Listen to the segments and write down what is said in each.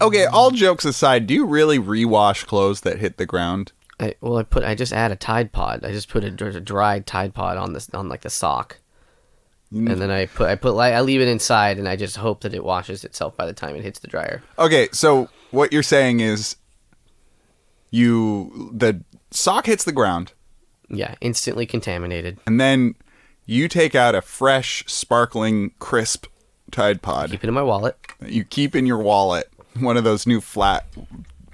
okay, all jokes aside, do you really rewash clothes that hit the ground? I, well, I put I just add a Tide Pod. I just put a, dr- dried Tide Pod on this on like the sock, and then I put I put like I leave it inside, and I just hope that it washes itself by the time it hits the dryer. Okay, so what you're saying is you the sock hits the ground Yeah, instantly contaminated. and then you take out a fresh, sparkling, crisp Tide Pod Keep it in my wallet. you keep in your wallet. One of those new flat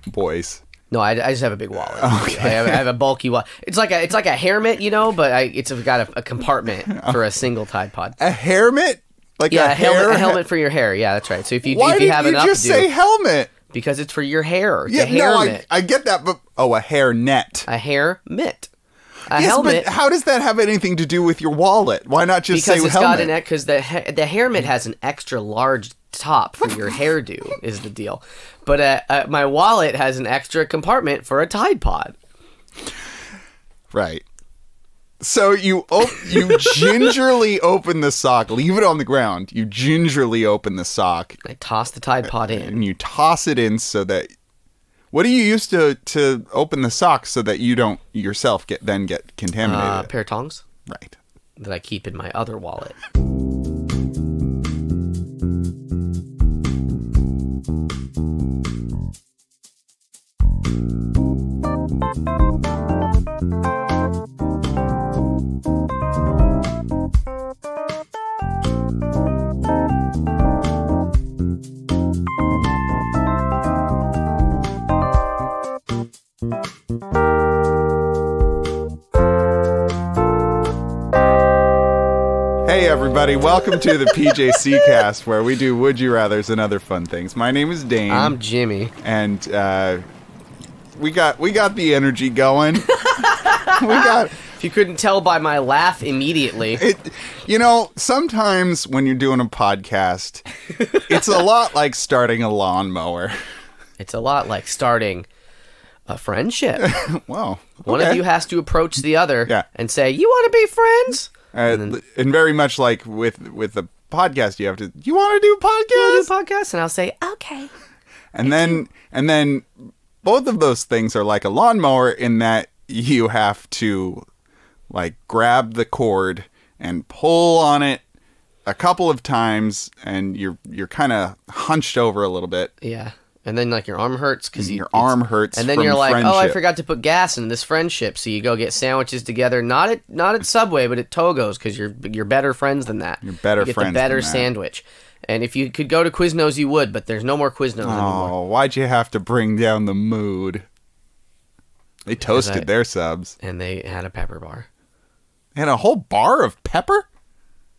boys. No, I, I just have a big wallet. I, have, I have a bulky wallet. It's like a it's like a hair mitt, you know, but I it's got a, a compartment for a single Tide Pod. A hair mitt? Like Yeah, a, a helmet, hair a helmet for your hair. Yeah, that's right. So if you Why if you have you enough just say helmet? because it's for your hair. Yeah, hair no, I. I get that, but oh, a hair net. a hair mitt. A yes, helmet. but how does that have anything to do with your wallet? Why not just because say it's helmet? an because the ha- the hair mitt has an extra large top for your hairdo is the deal, but uh, uh, my wallet has an extra compartment for a Tide Pod. Right. So you op- you gingerly open the sock, leave it on the ground. You gingerly open the sock I toss the Tide Pod in. and you toss it in so that what do you use to to open the sock so that you don't yourself get then get Uh, contaminated? pair of tongs right. that I keep in my other wallet. Hey everybody, welcome to the PJC cast where we do would you rathers and other fun things. My name is Dane I'm Jimmy. and uh we got we got the energy going. we got If you couldn't tell by my laugh immediately, it you know sometimes when you're doing a podcast it's a lot like starting a lawnmower it's a lot like starting a friendship. wow One of you has to approach the other Yeah. and say, "You want to be friends?" Uh, and, very much like with with the podcast you have to you want to do a Do podcast a podcast, and I'll say, "Okay." and then and then both of those things are like a lawnmower in that you have to like grab the cord and pull on it a couple of times and you're you're kind of hunched over a little bit Yeah. And then like your arm hurts because your arm hurts And then you're like, friendship. oh, I forgot to put gas in this friendship. So you go get sandwiches together, not at not at Subway, but at Togo's because you're you're better friends than that. You're better you get friends the better sandwich. And if you could go to Quiznos, you would, but there's no more Quiznos oh, anymore. Oh, why'd you have to bring down the mood? They toasted I- their subs. And they had a pepper bar, had a whole bar of pepper?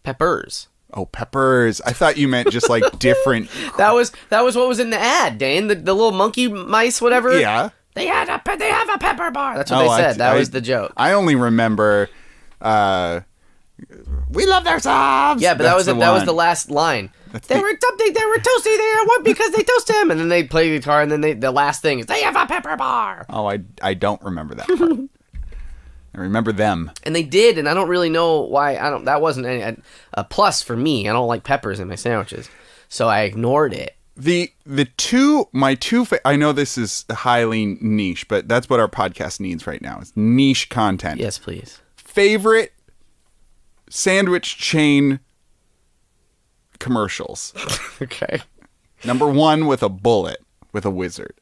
peppers. Oh, peppers. I thought you meant just like different. That was that was what was in the ad, Dane. The, the little monkey mice, whatever. Yeah. They had a pe- they have a pepper bar. That's what Oh, they I- said. that I- was the joke. I only remember uh we love their subs. Yeah, but that was the that was the last line. That's they the- were something. They were toasty. They were what because they toast him, and then they play the guitar, and then they the last thing is they have a pepper bar, Oh, I I don't remember that. I remember them. and they did, and I don't really know why. I don't. That wasn't any, a, a plus for me. I don't like peppers in my sandwiches, so I ignored it. The the two my two fa- I know this is highly niche, but that's what our podcast needs right now. Is niche content. Yes, please. Favorite sandwich chain commercials. Okay. Number 1 with a bullet with a wizard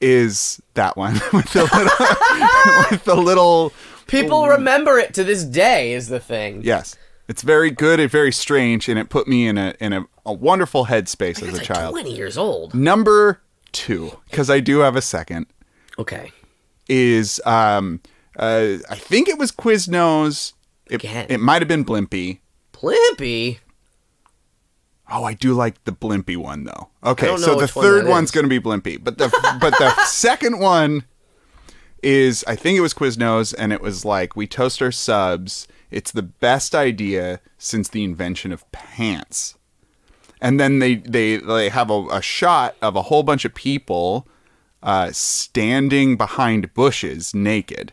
is that one with the little with the little People remember it to this day. Is the thing. yes. It's very good and very strange and it put me in a in a, a wonderful headspace as a like child. twenty years old. Number 2 cuz I do have a second Okay. is um uh I think it was Quiznos. It, Again. it might have been Blimpie. Plimpy. Oh, I do like the Blimpie one though. Okay, so the third one one's going to be Blimpie, but the but the second one is I think it was Quiznos, and it was like we toast our subs. It's the best idea since the invention of pants. And then they they they have a, a shot of a whole bunch of people uh, standing behind bushes naked.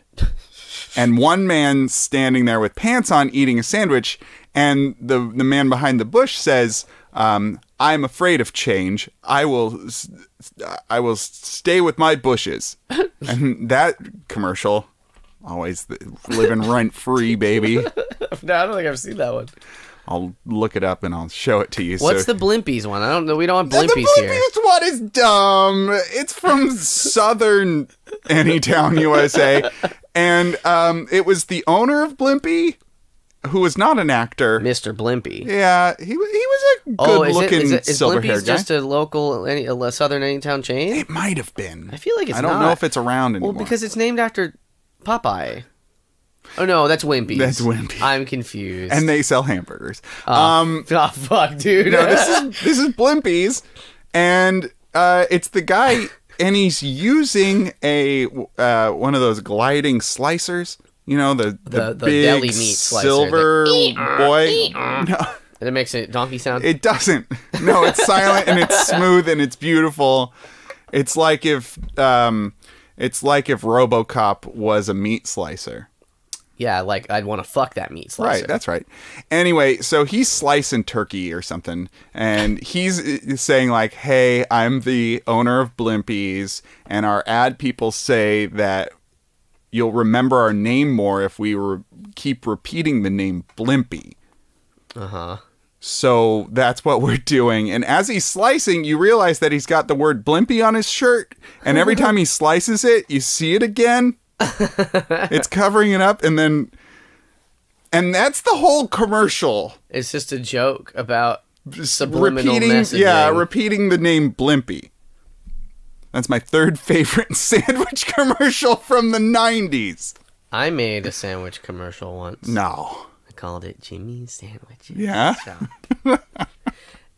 and one man standing there with pants on eating a sandwich and the the man behind the bush says um, I'm afraid of change. I will, s- I will stay with my bushes. and that commercial, always the, living rent free, baby. no, I don't think I've seen that one. I'll look it up and I'll show it to you. What's so. the Blimpies one? I don't know. We don't have the Blimpies here. Blimpies one is dumb. It's from southern Anytown, USA, and um, it was the owner of Blimpie, who was not an actor. Mr. Blimpie. Yeah, he was he was a Oh, is good-looking is, it, is silver Blimpie's haired guy. just a local any a southern Anytown chain? It might have been. I feel like it's I don't not. know if it's around anymore. Well, because it's named after Popeye. Oh no, that's Wimpy's. That's Wimpy. I'm confused. and they sell hamburgers. oh, um, oh fuck, dude. no, this is this is Blimpies, and uh, it's the guy, and he's using a uh, one of those gliding slicers. You know the the, The- the big deli meat slicer, silver boy. No, and it makes a donkey sound. it doesn't. No, it's silent and it's smooth and it's beautiful. It's like if um, it's like if RoboCop was a meat slicer. yeah, like I'd want to fuck that meat slicer. Right, that's right. Anyway, so he's slicing turkey or something, and he's uh, saying like, "Hey, I'm the owner of Blimpies, and our ad people say that you'll remember our name more if we re- keep repeating the name Blimpie." Uh huh. So that's what we're doing. And as he's slicing, you realize that he's got the word Blimpie on his shirt, and every time he slices it, you see it again. it's covering it up, and then. And that's the whole commercial. It's just a joke about subliminal repeating, messaging. yeah, repeating the name Blimpie. That's my third favorite sandwich commercial from the '90s. I made a sandwich commercial once. No, I called it Jimmy's Sandwiches. Yeah?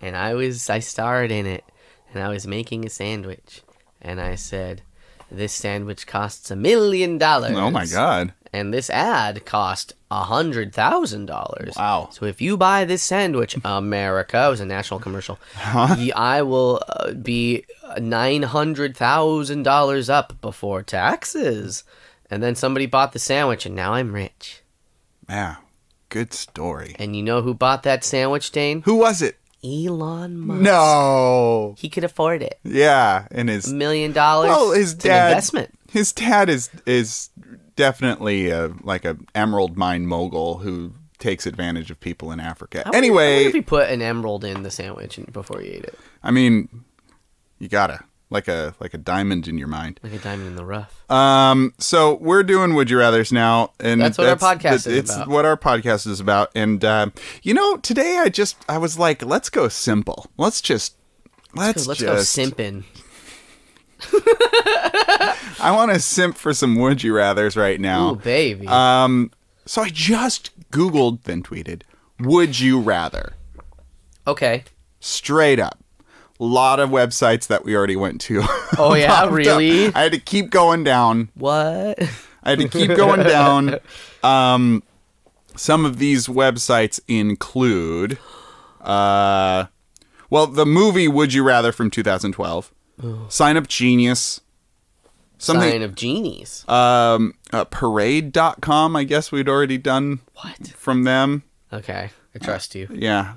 And I was I starred in it, and I was making a sandwich, and I said, "This sandwich costs a million dollars." oh my god, And this ad cost a hundred thousand dollars. Wow. So if you buy this sandwich, America, it was a national commercial. y- I will uh, be nine hundred thousand dollars up before taxes. And then somebody bought the sandwich, and now I'm rich. yeah, good story. And you know who bought that sandwich, Dane? Who was it? Elon Musk. No, He could afford it. yeah, and his million dollars. Well, his dad. investment. His dad is is definitely a, like a emerald mine mogul who takes advantage of people in Africa. I I wonder anyway, if you put an emerald in the sandwich before you ate it, I mean, you gotta like a like a diamond in your mind. like a diamond in the rough. Um, so we're doing would you rather's now, and That's what our podcast is it's about. what our podcast is about. And uh, you know, today I just I was like, let's go simple. Let's just let's, Let's just go simping. I want to simp for some would you rather's right now. Ooh, baby. Um, so I just Googled, then tweeted, would you rather? okay. Straight up. A lot of websites that we already went to. Oh yeah, popped up. really? I had to keep going down. What? I had to keep going down. Um, some of these websites include, uh, well, the movie Would You Rather from 2012, Sign Up Genius, something, Sign of genies. um, uh, Parade.com, I guess we'd already done What? from them. Okay, I trust you. Yeah.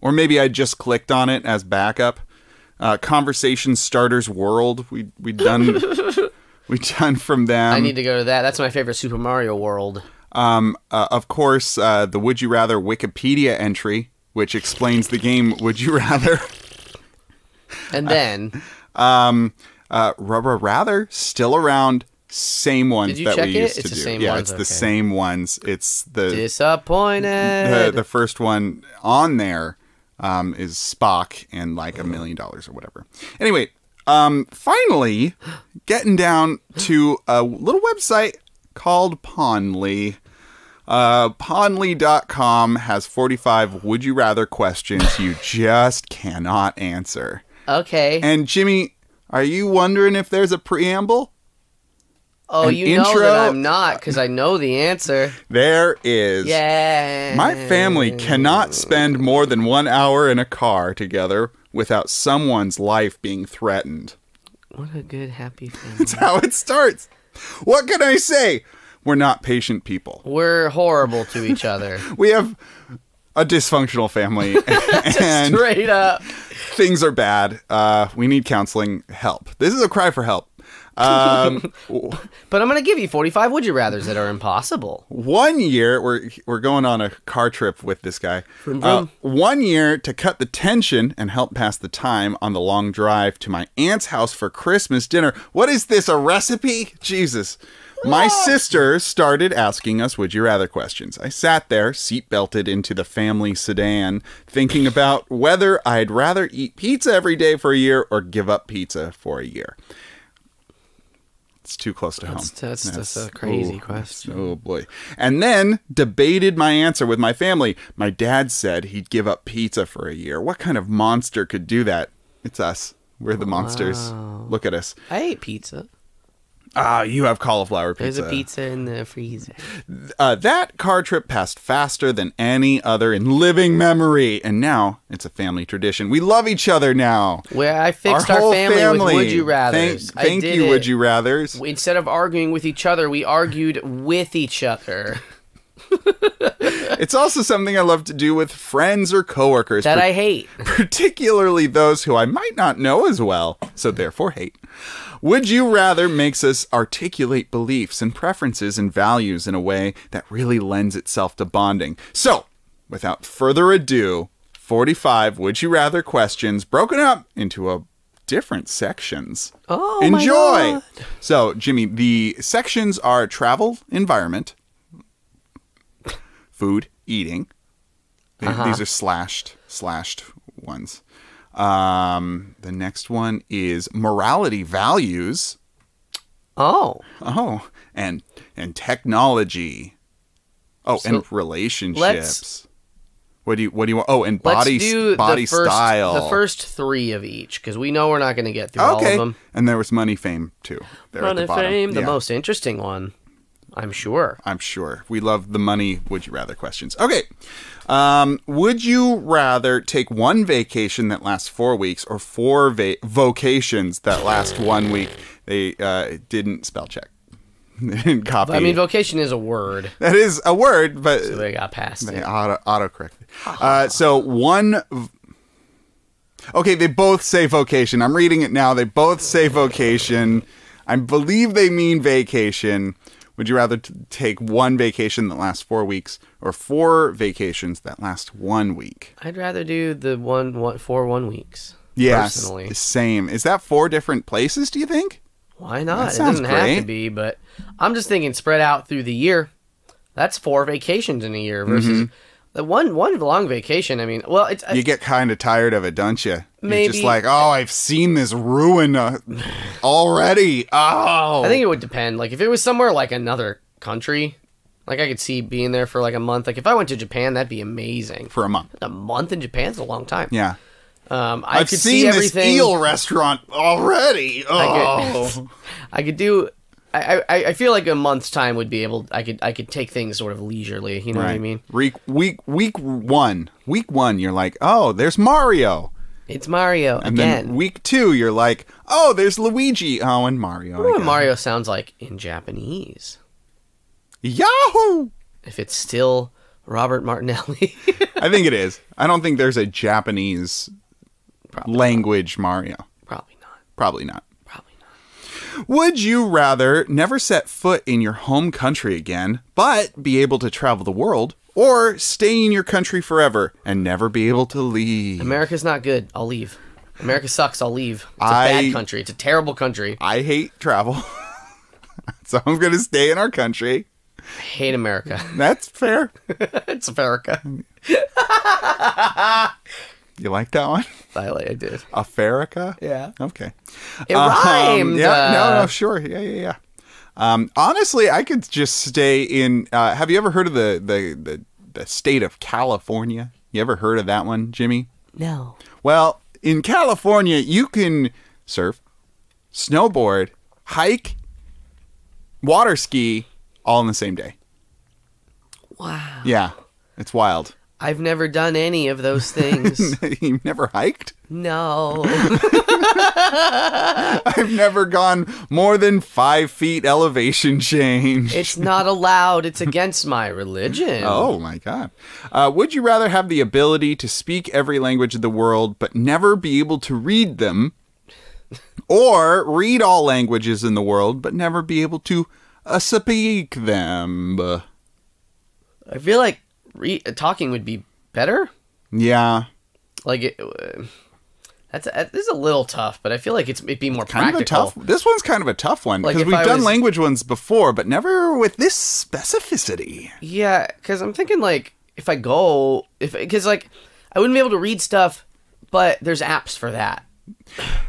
Or maybe I just clicked on it as backup. Uh, Conversation Starters World, we we done we done from them. I need to go to that. That's my favorite Super Mario World. Um, uh, of course, uh, the Would You Rather Wikipedia entry, which explains the game Would You Rather. And then, Um, uh, Rubber Rather still around. Same ones that we it? used It's to the do. same yeah, ones? it's the same ones. It's the disappointed. the, the first one on there um, is Spock and like a million dollars or whatever. Anyway, um, finally, getting down to a little website called Pondly. Uh, Pondly.com has 45 would you rather questions you just cannot answer. Okay. And Jimmy, are you wondering if there's a preamble? oh, an you know that I'm not because I know the answer. There is. Yeah. My family cannot spend more than one hour in a car together without someone's life being threatened. What a good happy family. That's how it starts. What can I say? We're not patient people. We're horrible to each other. We have a dysfunctional family, and Straight up. things are bad. Uh, we need counseling. Help. This is a cry for help. Um, But I'm going to give you 45 would you rathers that are impossible. one year we're we're going on a car trip with this guy. Uh, one year to cut the tension and help pass the time on the long drive to my aunt's house for Christmas dinner. What is this? A recipe? Jesus. My sister started asking us would you rather questions. I sat there, seat belted into the family sedan, thinking about whether I'd rather eat pizza every day for a year or give up pizza for a year. It's too close to home. that's- that's a crazy oh, question. Oh boy. And then debated my answer with my family. My dad said he'd give up pizza for a year. What kind of monster could do that? It's us. We're the monsters. Look at us. I ate pizza. Ah, you have cauliflower pizza. There's a pizza in the freezer. Uh, that car trip passed faster than any other in living memory, and now it's a family tradition. We love each other now. Where I fixed our, whole family, with would you rather. Thank, thank you, would you rather's. Instead of arguing with each other, we argued with each other. It's also something I love to do with friends or coworkers. That I hate. particularly those who I might not know as well, so therefore hate. Would you rather makes us articulate beliefs and preferences and values in a way that really lends itself to bonding. So, without further ado, 45 would you rather questions broken up into a different sections. Oh, my Enjoy. So, Jimmy, the sections are travel, environment, food, eating. They- Uh-huh. These are slashed slashed ones. Um, the next one is morality values. Oh, Oh, and and technology. Oh, So, and relationships. What do you what do you want? Oh, and body body the first, style. The first three of each, because we know we're not going to get through all of them. And there was money fame too. There at Money the fame, the Yeah. most interesting one, I'm sure. I'm sure. We love the money would you rather questions. Okay. Um, would you rather take one vacation that lasts four weeks or four va- vocations that last one week? They uh, didn't spell check. They didn't copy. I mean, vocation is a word. that is a word, but So they got past they it. auto autocorrect. Uh, so one. Okay, they both say vocation. I'm reading it now. They both say vocation. I believe they mean vacation. Would you rather t- take one vacation that lasts four weeks or four vacations that last one week? I'd rather do the one, one four one weeks. Yes, Personally. same. Is that four different places? Do you think? Why not? That It doesn't have to be, but I'm just thinking spread out through the year. That's four vacations in a year versus Mm-hmm. The one one long vacation. I mean, well, it's You get kind of tired of it, don't you? You're just like, oh, I've seen this ruin uh, already. Oh, I think it would depend. Like if it was somewhere like another country, like I could see being there for like a month. Like if I went to Japan, that'd be amazing. for a month. A month in Japan's a long time. Yeah. Um, I I've could seen see this eel restaurant already. I Oh, could, I could do. I, I, I feel like a month's time would be able. I could I could take things sort of leisurely. You know what I mean? Week week week one, week one, you're like, oh, there's Mario, It's Mario and again. then week two, you're like, oh, there's Luigi. Oh, and Mario. What. Mario sounds like in Japanese. Yahoo! If it's still Robert Martinelli. I think it is. I don't think there's a Japanese language Mario. Probably not. Probably not. Would you rather never set foot in your home country again, but be able to travel the world, or stay in your country forever and never be able to leave? America's not good. I'll leave. America sucks. I'll leave. It's a I- bad country. It's a terrible country. I hate travel. so I'm going to stay in our country. I hate America. That's fair. it's America. You like that one? I, I did. Africa? Yeah. Okay. It Um, rhymed. yeah, no, uh, no, sure. Yeah, yeah, yeah. Um, honestly, I could just stay in. Uh, have you ever heard of the, the, the, the state of California? You ever heard of that one, Jimmy? No. Well, in California, you can surf, snowboard, hike, water ski all in the same day. Wow. Yeah, it's wild. I've never done any of those things. You've never hiked? no. I've never gone more than five feet elevation change. It's not allowed. It's against my religion. Oh my god. Uh, would you rather have the ability to speak every language of the world but never be able to read them? Or read all languages in the world but never be able to uh, speak them? I feel like re- talking would be better. Yeah. Like it. Uh, that's this is a little tough, but I feel like it's it'd be more Kind practical. of a tough. This one's kind of a tough one because if we've I done was- language ones before, but never with this specificity. Yeah, because I'm thinking like if I go, if because like I wouldn't be able to read stuff, but there's apps for that.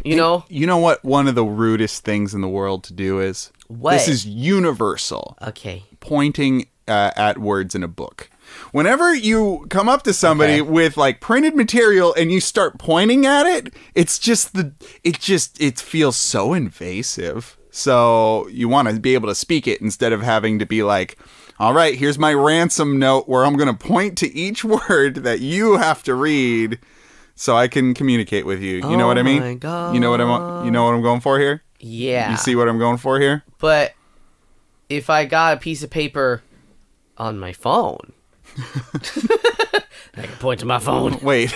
You know? You know what? One of the rudest things in the world to do is What? this is universal. Okay. pointing uh, at words in a book. Whenever you come up to somebody Okay. with like printed material and you start pointing at it, it's just the it just it feels so invasive. So you want to be able to speak it instead of having to be like, "All right, here's my ransom note where I'm going to point to each word that you have to read so I can communicate with you." You know Oh what I oh mean? my God. You know what I'm you know what I'm going for here? Yeah. You see what I'm going for here? But if I got a piece of paper on my phone, I can point to my phone. Wait.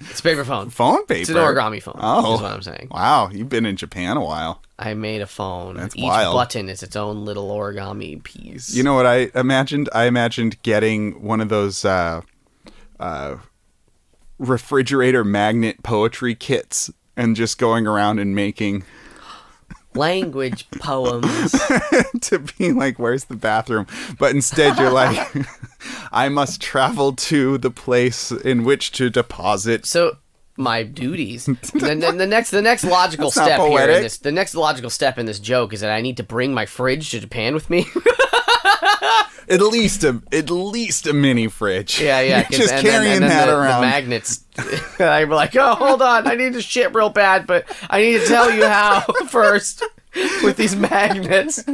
It's a paper phone. phone paper. It's an origami phone. Oh. is what I'm saying. Wow, you've been in Japan a while. I made a phone. That's Each wild. button is its own little origami piece. You know what I imagined? I imagined getting one of those uh, uh, refrigerator magnet poetry kits and just going around and making language poems. to be like, "Where's the bathroom?" But instead, you're like, "I must travel to the place in which to deposit." So my duties. Then the, the next the next logical That's step here in this the next logical step in this joke is that I need to bring my fridge to Japan with me. At least a at least a mini fridge. yeah, yeah. Just and then- carrying and then that the, around. The magnets. I'm like, oh, hold on, I need to shit real bad, but I need to tell you how first with these magnets.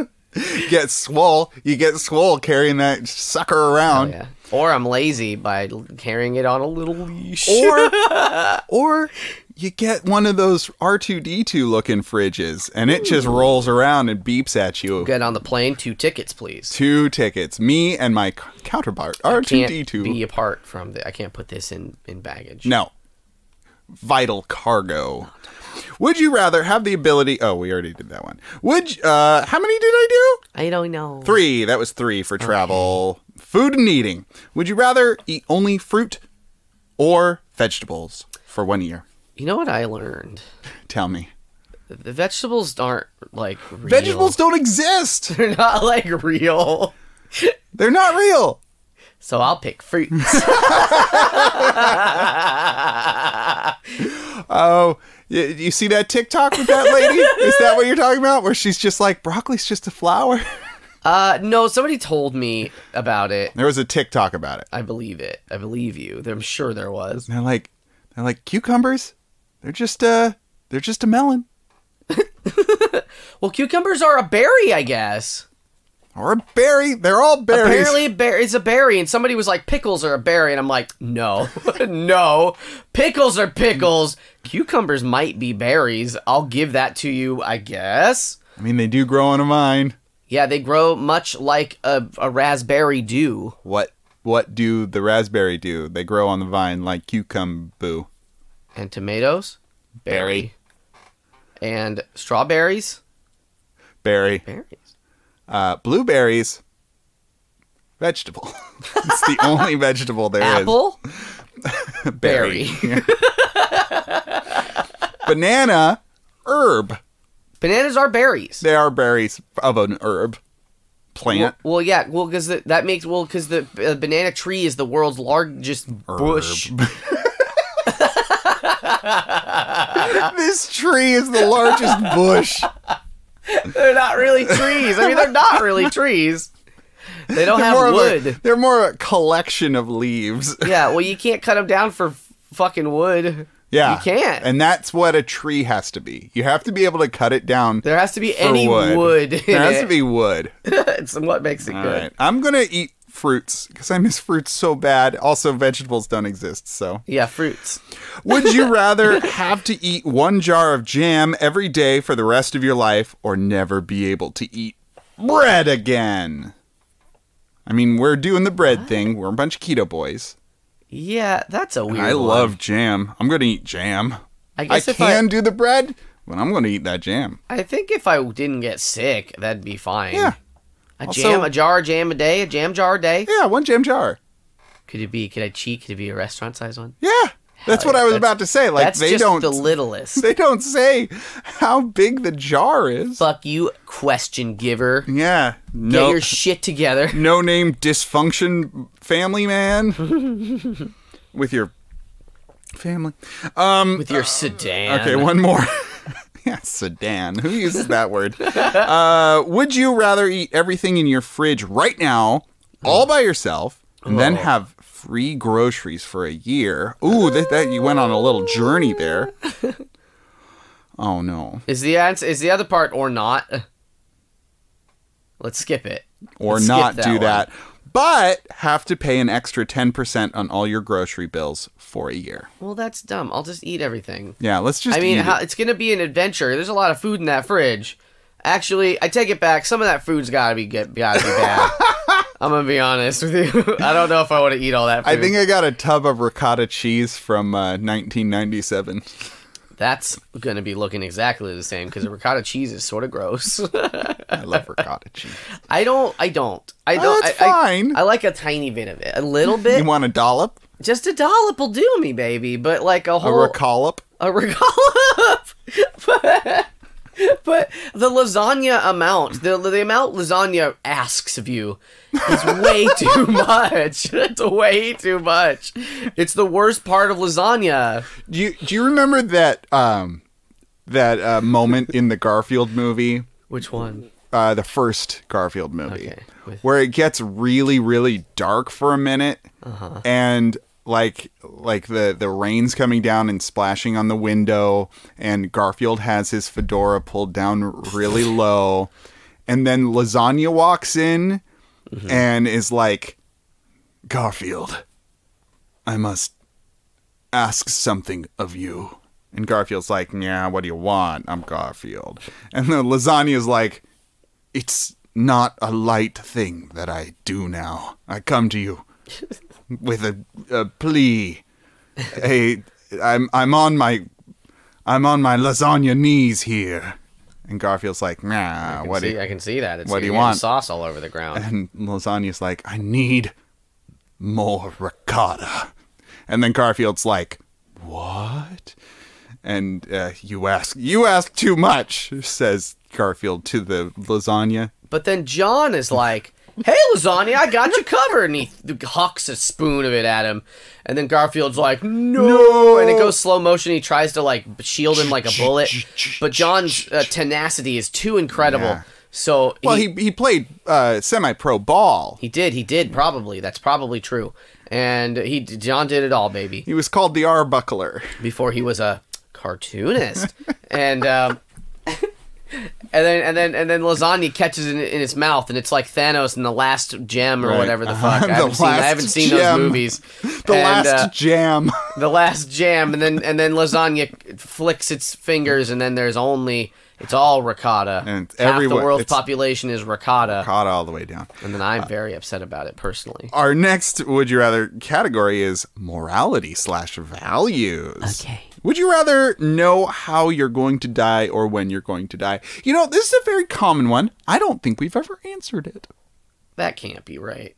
get swole. You get swole carrying that sucker around. Oh, Yeah. Or I'm lazy by carrying it on a little leash. or or you get one of those R2D2 looking fridges and it just rolls around and beeps at you. get on the plane. Two tickets, please. Two tickets, me and my counterpart R2D2. be apart from the. I can't put this in in baggage. no. Vital cargo. Would you rather have the ability Oh, we already did that one. Would uh how many did I do? I don't know. Three. That was three for travel. Food and eating. Would you rather eat only fruit or vegetables for one year? You know what I learned? Tell me. The vegetables aren't like real. Vegetables don't exist. They're not like real. They're not real. So I'll pick fruits. Oh, you, you see that TikTok with that lady? Is that what you're talking about? Where she's just like, broccoli's just a flower? uh, no, somebody told me about it. There was a TikTok about it. I believe it. I believe you. I'm sure there was. They're like, they're like cucumbers. They're just uh, they're just a melon Well, cucumbers are a berry, I guess. or a berry. They're all berries. Apparently, a bear it's a berry, and somebody was like, "Pickles are a berry," and I'm like, "No, no, pickles are pickles. Cucumbers might be berries. I'll give that to you, I guess." I mean, they do grow on a vine. Yeah, they grow much like a, a raspberry do. What what do the raspberry do? They grow on the vine like cucumber. And tomatoes, Berry. And strawberries, Berry. berries. Uh, blueberries. Vegetable. it's the only vegetable there is. Apple, Berry. berry. Banana. Herb. Bananas are berries. They are berries of an herb plant. Well, well, yeah, well, because that makes well, because the uh, banana tree is the world's largest bush. this tree is the largest bush. They're not really trees. I mean, they're not really trees. They don't They're have wood. a, they're more a collection of leaves. Yeah, well, you can't cut them down for fucking wood. Yeah. You can't. And that's what a tree has to be. You have to be able to cut it down There has to be any wood. wood. There has it. to be wood. it's what makes it All good. right. I'm going to eat fruits because I miss fruits so bad. Also, vegetables don't exist, so. Yeah, fruits. Would you rather have to eat one jar of jam every day for the rest of your life or never be able to eat bread again? I mean, we're doing the bread thing. We're a bunch of keto boys. Yeah, that's a weird. I one. love jam. I'm going to eat jam. I I guess if can I, do the bread, but I'm going to eat that jam. I think if I didn't get sick, that'd be fine. Yeah. A Also- jam, a jar of jam a day, a jam jar a day. Yeah, one jam jar. Could it be? Could I cheat? Could it be a restaurant size one? Yeah. That's Hell what yeah, I was about to say. Like That's they just don't the littlest. they don't say how big the jar is. Fuck you, question giver. Yeah. Get your shit together. no name dysfunction family man with your family. Um With your sedan. Okay, one more. yeah, sedan. Who uses that word? uh, would you rather eat everything in your fridge right now, all by yourself, and then Oh. have free groceries for a year? Ooh, that, that you went on a little journey there. Oh no. Is the answer? Is the other part or not? Let's skip it. Or Let's not that do one. that, but have to pay an extra 10% on all your grocery bills for a year. Well, that's dumb. I'll just eat everything. Yeah, let's just I mean, how, it. it's gonna be an adventure. There's a lot of food in that fridge. Actually, I take it back. Some of that food's gotta be get, gotta be bad. I'm gonna be honest with you. I don't know if I want to eat all that food. I think I got a tub of ricotta cheese from uh, 1997. That's gonna be looking exactly the same because ricotta cheese is sort of gross. I love ricotta cheese. I don't. I don't. I don't. that's I, I- fine. I, like a tiny bit of it. A little bit. You want a dollop? just a dollop will do me, baby. But like a whole A ricollop? a ricotta. but, the lasagna amount, the the amount lasagna asks of you, is way too much. It's way too much. It's the worst part of lasagna. Do you do you remember that um that uh, moment in the Garfield movie, Which one? uh, the first Garfield movie, Okay, where it gets really really dark for a minute, Uh-huh. and like like the the rain's coming down and splashing on the window, and Garfield has his fedora pulled down really low, and then Lasagna walks in Mm-hmm. and is like, Garfield, I must ask something of you. And Garfield's like, yeah, what do you want? I'm Garfield. And the lasagna's like, it's not a light thing that I do now. I come to you with a, a plea. A, I'm, I'm on my, I'm on my lasagna knees here. And Garfield's like, nah, I can, what do see, you, I can see that. It's what do you want? Sauce all over the ground. and Lasagna's like, I need more ricotta. And then Garfield's like, What? And uh, you ask, you ask too much, says Garfield to the lasagna. But then Jon is like, "Hey, lasagna, I got you covered," and he hucks a spoon of it at him. And then Garfield's like, "No!" And it goes slow motion. He tries to like shield him like a bullet, but Jon's uh, tenacity is too incredible. Yeah. So Well, he, he played uh, semi pro ball. he did, he did probably. That's probably true. And he Jon did it all, baby. He was called the Arbuckler. before he was a cartoonist. and um, and then and then and then lasagna catches it in, in its mouth, and it's like Thanos in the last gem or Right. whatever the Uh-huh. fuck. I haven't seen. I haven't seen gem. those movies. The And, last uh, jam. the last jam, and then and then lasagna flicks its fingers, and then there's only. It's all ricotta. And it's Half everywhere- the world's population is ricotta, Ricotta all the way down. and then I'm very upset about it personally. Our next would you rather category is morality slash values. Okay. Would you rather know how you're going to die or when you're going to die? You know, this is a very common one. I don't think we've ever answered it. That can't be right.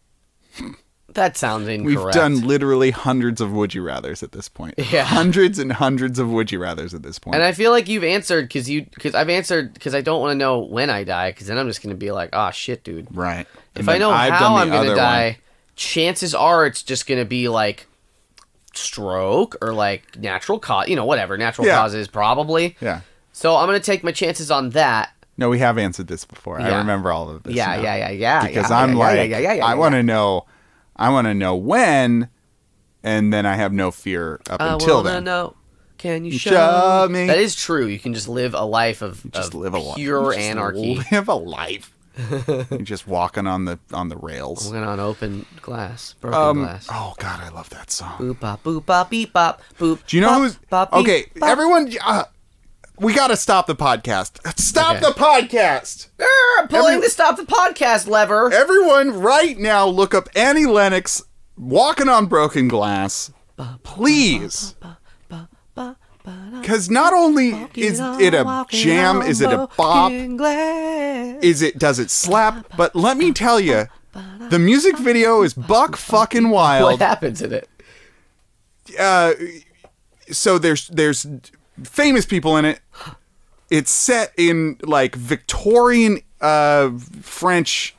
That sounds incorrect. We've done literally hundreds of would you rather's at this point. Yeah. Hundreds and hundreds of would you rather's at this point. And I feel like you've answered because you because I've answered because I don't want to know when I die because then I'm just gonna be like, oh shit, dude. right. If I know I've how I'm gonna die, one. chances are it's just gonna be like stroke or like natural cause, you know, whatever natural Yeah. causes probably. Yeah. So I'm gonna take my chances on that. No, we have answered this before. I remember all of this. Yeah, now. yeah, yeah, yeah. Because yeah, I'm yeah, like, yeah, yeah, yeah, yeah, I want to know, I want to know when, and then I have no fear up I until then. know. Can you show, show me? That is true. You can just live a life of, Just of live a pure Just anarchy. Live a life. You're just walking on the on the rails. We're on open glass, broken Um, glass. oh God, I love that song. Boop bop boop bop beep bop boop. Do you know bop, who's bop, beep, okay? bop. Everyone, uh, we got to stop the podcast. Stop Okay. the podcast. Grr, pulling every- the stop the podcast lever. Everyone, right now, look up Annie Lennox walking on broken glass, please. Because not only is it a jam, is it a bop, is it does it slap, but let me tell you, the music video is buck fucking wild. What wild. happens in it? uh, so there's there's famous people in it. It's set in like Victorian uh, French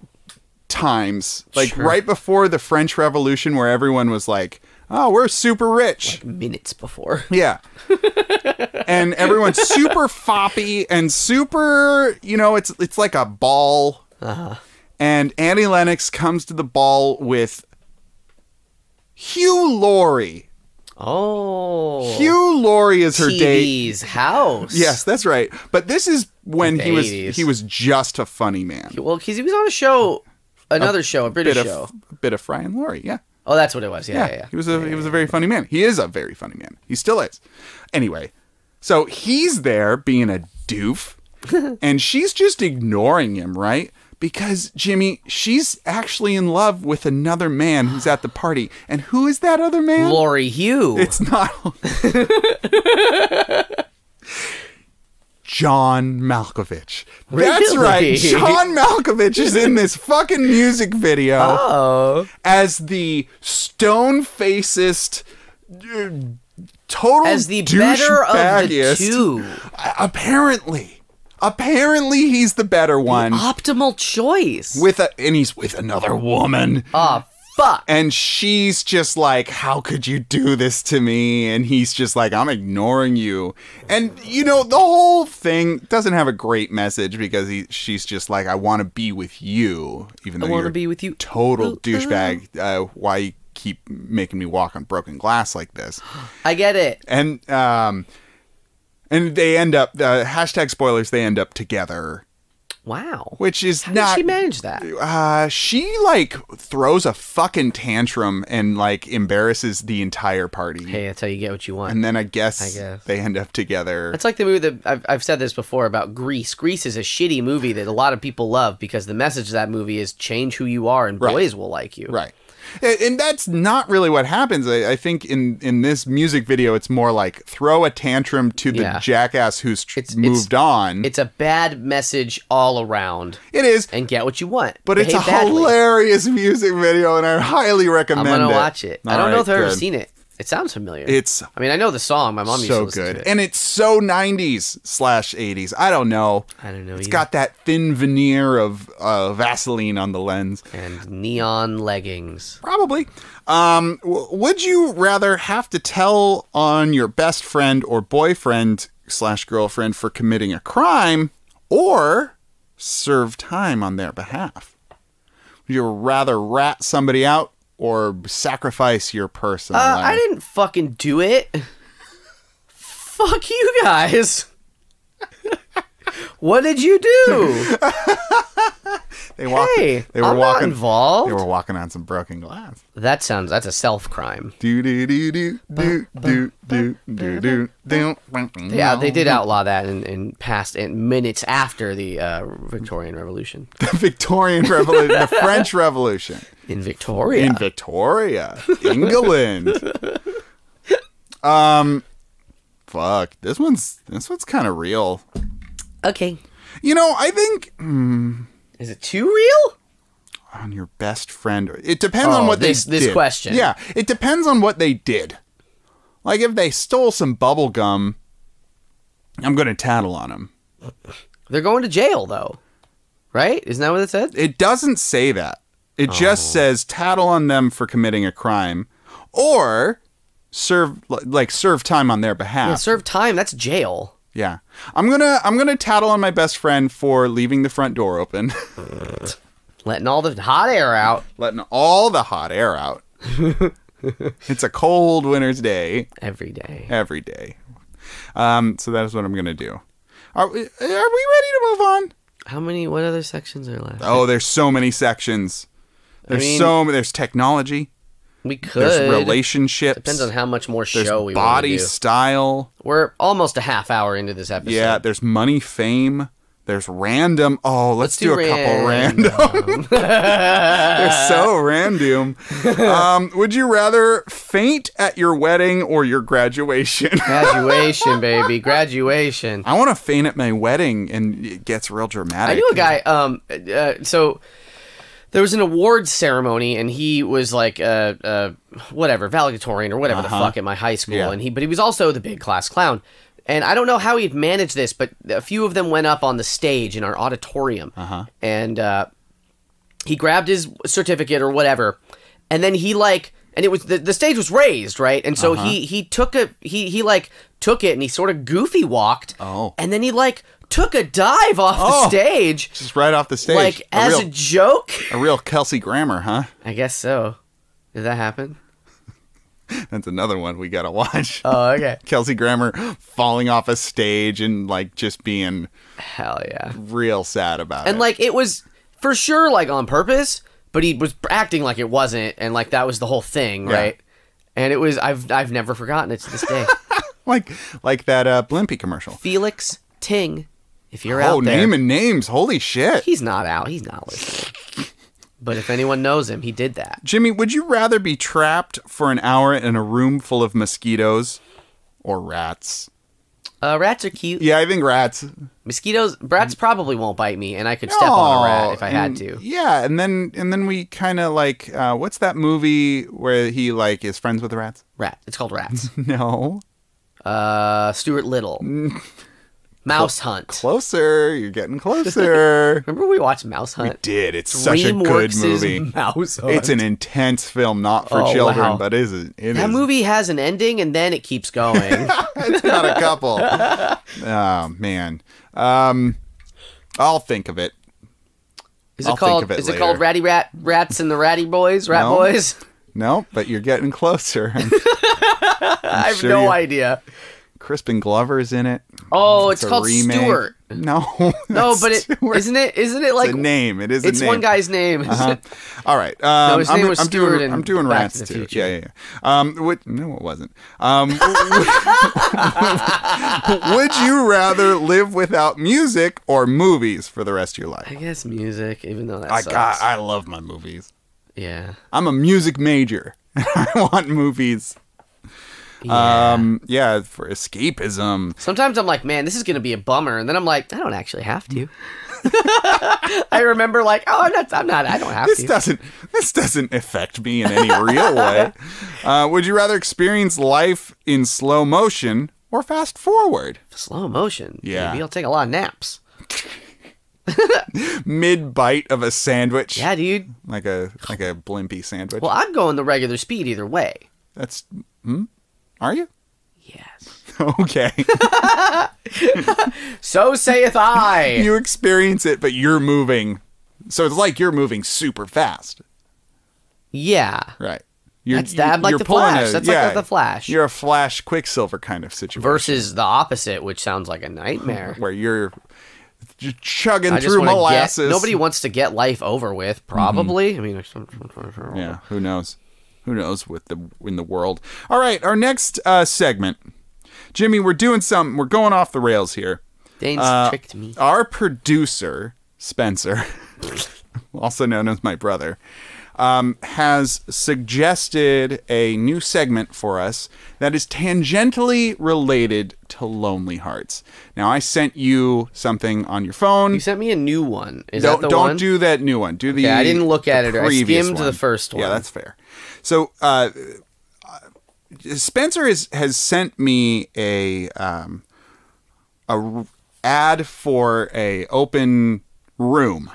times, like Sure. right before the French Revolution, where everyone was like, "Oh, we're super rich." Minutes before. Yeah. and everyone's super foppy and super, you know, it's it's like a ball. Uh-huh. And Annie Lennox comes to the ball with Hugh Laurie. Oh. Hugh Laurie is her date. TV's house. Yes, that's right. But this is when he was he was just a funny man. Well, because he was on a show, another show, a British Bit show. of bit of Fry and Laurie, yeah. Oh, that's what it was. Yeah, Yeah, yeah, he was a he was a very funny man. He is a very funny man. He still is. Anyway, so he's there being a doof, and she's just ignoring him, right? Because Jimmy, she's actually in love with another man who's at the party, and who is that other man? Lori Hugh. It's not John Malkovich. That's right. John Malkovich is in this fucking music video oh. as the stone facest uh, total As the better of the two. Apparently. Apparently he's the better one Optimal choice. with a and he's with another woman. oh, fuck. And she's just like, How could you do this to me? And he's just like, I'm ignoring you. And you know, the whole thing doesn't have a great message because he she's just like, I want to be with you, even though I want you're to be with you. total Ooh, ooh. douchebag. Uh, why you keep making me walk on broken glass like this? I get it. And um, and they end up uh, hashtag spoilers. They end up together, Wow. which is How not. did she manage that? uh, she like throws a fucking tantrum and like embarrasses the entire party. Hey, that's how you get what you want. And then I guess, I guess. they end up together. It's like the movie that I've, I've said this before about Grease. Grease is a shitty movie that a lot of people love because the message of that movie is change who you are and Right. boys will like you. Right. And that's not really what happens. I, I think in, in this music video, it's more like throw a tantrum to the Yeah. jackass who's tr- It's- moved it's- on. It's a bad message all around it is, and get what you want. but it's a badly. hilarious music video, and I highly recommend. I'm gonna it. watch it. I don't know if I've ever seen it. It sounds familiar. It's I mean, I know the song. My mom used to so listen good, to it. and it's so '90s slash '80s. I don't know. I don't know. It's either. got that thin veneer of uh, Vaseline on the lens. and neon leggings. Probably. Um, would you rather have to tell on your best friend or boyfriend slash girlfriend for committing a crime, or serve time on their behalf? Would you rather rat somebody out or sacrifice your personal Uh, life? I didn't fucking do it. Fuck you guys. what did you do? They walked. Hey, they were I'm not walking. involved. They were walking on some broken glass. That sounds. That's a self crime. Do do do do do do do do do do. Yeah, they did outlaw that in, in past in minutes after the uh, Victorian Revolution the Victorian Revolution, the French Revolution. in Victoria. in Victoria, England. um, fuck. This one's this one's kind of real. okay, You know, I think mm, is it too real? on your best friend. It depends on Oh, what this- they this question. Yeah, it depends on what they did. Like if they stole some bubble gum, I'm gonna tattle on them. They're going to jail though, right? Isn't that what it said? It doesn't say that. It Oh. just says tattle on them for committing a crime, or serve like serve time on their behalf. Yeah, serve time. That's jail. Yeah. I'm going to I'm going to tattle on my best friend for leaving the front door open, Letting all the hot air out letting all the hot air out. it's a cold winter's day every day. every day. Um so that is what I'm going to do. Are we, are we ready to move on? How many? What other sections are left? Oh, there's so many sections. There's mean- so. There's technology. We could. There's relationships. Depends on how much more There's show we want body to do. style. We're almost a half hour into this episode. Yeah, there's money, fame. There's random. Oh, let's, do, a couple random. They're so random. Um, would you rather faint at your wedding or your graduation? Graduation, baby, graduation. I want to faint at my wedding, and it gets real dramatic. I knew a guy. Um, uh, so there was an awards ceremony, and he was like, uh, uh, whatever, valedictorian or whatever the fuck at my high school, Yeah. and he, but he was also the big class clown. And I don't know how he'd managed this, but a few of them went up on the stage in our auditorium, uh-huh. and uh, he grabbed his certificate or whatever, and then he like, and it was the, the stage was raised, right? And so he he took a he he like took it and he sort of goofy walked, Oh. and then he like took a dive off Oh. the stage, Just right off the stage. like a as real, a joke. a real Kelsey Grammer, huh? I guess so. Did that happen? That's another one we gotta watch. Oh, okay. Kelsey Grammer falling off a stage and like just being Hell yeah. real sad about it. And like it was for sure like on purpose, but he was acting like it wasn't, and like that was the whole thing, Yeah. right? And it was I've I've never forgotten it to this day. like like that uh, Blimpie commercial. Felix Ting, if you're Oh, out there, naming names! Holy shit! he's not out. He's not listening. but if anyone knows him, he did that. Jimmy, would you rather be trapped for an hour in a room full of mosquitoes or rats? Uh, rats are cute. Yeah, I think rats. Mosquitoes, rats probably won't bite me, and I could step on a rat if I had to. Yeah, and then and then we kind of like uh, what's that movie where he like is friends with the rats? Rat. It's called rats. No, Uh, Stuart Little. Mouse Hunt. closer. You're getting closer. Remember we watched Mouse Hunt? We did it's such a good movie. Mouse Hunt. It's an intense film, not for Oh, children, wow. but is it? it that is- movie has an ending and then it keeps going. it's got a couple. oh man, um, I'll think of it. Is I'll it think called? of it is it later. called Ratty Rat Rats and the Ratty Boys? Rat No. Boys? No, but you're getting closer. I have sure no you- idea. Crispin Glover's in it. Oh, it's, a called remake. Stuart. No, No, but it Stewart. isn't it isn't it like it's a name. It is. it's a name. one guy's name. Uh-huh. All right. Um, his I'm, name was I'm Stewart doing. in I'm doing Back rats to too. Future. Yeah, yeah. yeah. Um, what, no, it wasn't. Um, would you rather live without music or movies for the rest of your life? I guess music, even though that I sucks. got. I love my movies. yeah. I'm a music major. I want movies. Yeah. Um, yeah, for escapism. Sometimes I'm like, man, this is gonna be a bummer, and then I'm like, I don't actually have to. I remember like, oh, I'm not, I'm not, I don't have This to. doesn't. This doesn't affect me in any real way. Uh, would you rather experience life in slow motion or fast forward? Slow motion. Yeah. Maybe I'll take a lot of naps. Mid bite of a sandwich, Yeah, dude. like a like a Blimpie sandwich. Well, I'm going the regular speed either way. That's. Hmm. Are you? Yes. Okay. So saith I. you experience it, but you're moving. So it's like you're moving super fast, yeah. right? You're, That's that, like you're the pulling Flash. That's like the Flash. You're a Flash Quicksilver kind of situation. Versus the opposite, which sounds like a nightmare. where you're chugging I through to get. molasses. Nobody wants to get life over with. Probably. Mm-hmm. I mean, Yeah, who knows? Who knows with the in the world? All right, our next uh, segment, Jimmy. We're doing something. We're going off the rails here. Dane's Uh, tricked me. Our producer Spencer, also known as my brother, um, has suggested a new segment for us that is tangentially related to Lonely Hearts. Now, I sent you something on your phone. You sent me a new one. Is don't that the don't one? do that new one. Do the Okay, I didn't look at it. I skimmed one. the first one. Yeah, that's fair. So uh, Spencer is, has sent me a um, a ad for a open room.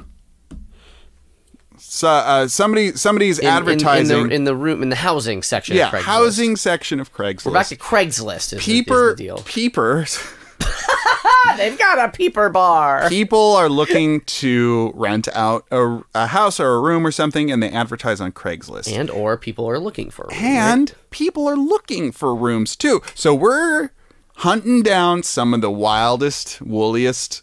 So uh, somebody somebody's In- in- advertising. in, the, in the room in the housing section. yeah, of Craigslist. housing section of Craigslist. We're back to Craigslist. Is, Peeper the, is the deal. peepers. They've got a peeper bar. people are looking to rent out a, a house or a room or something and they advertise on Craigslist. and or people are looking for. a room, And people are looking for rooms too. So we're hunting down some of the wildest, wooliest,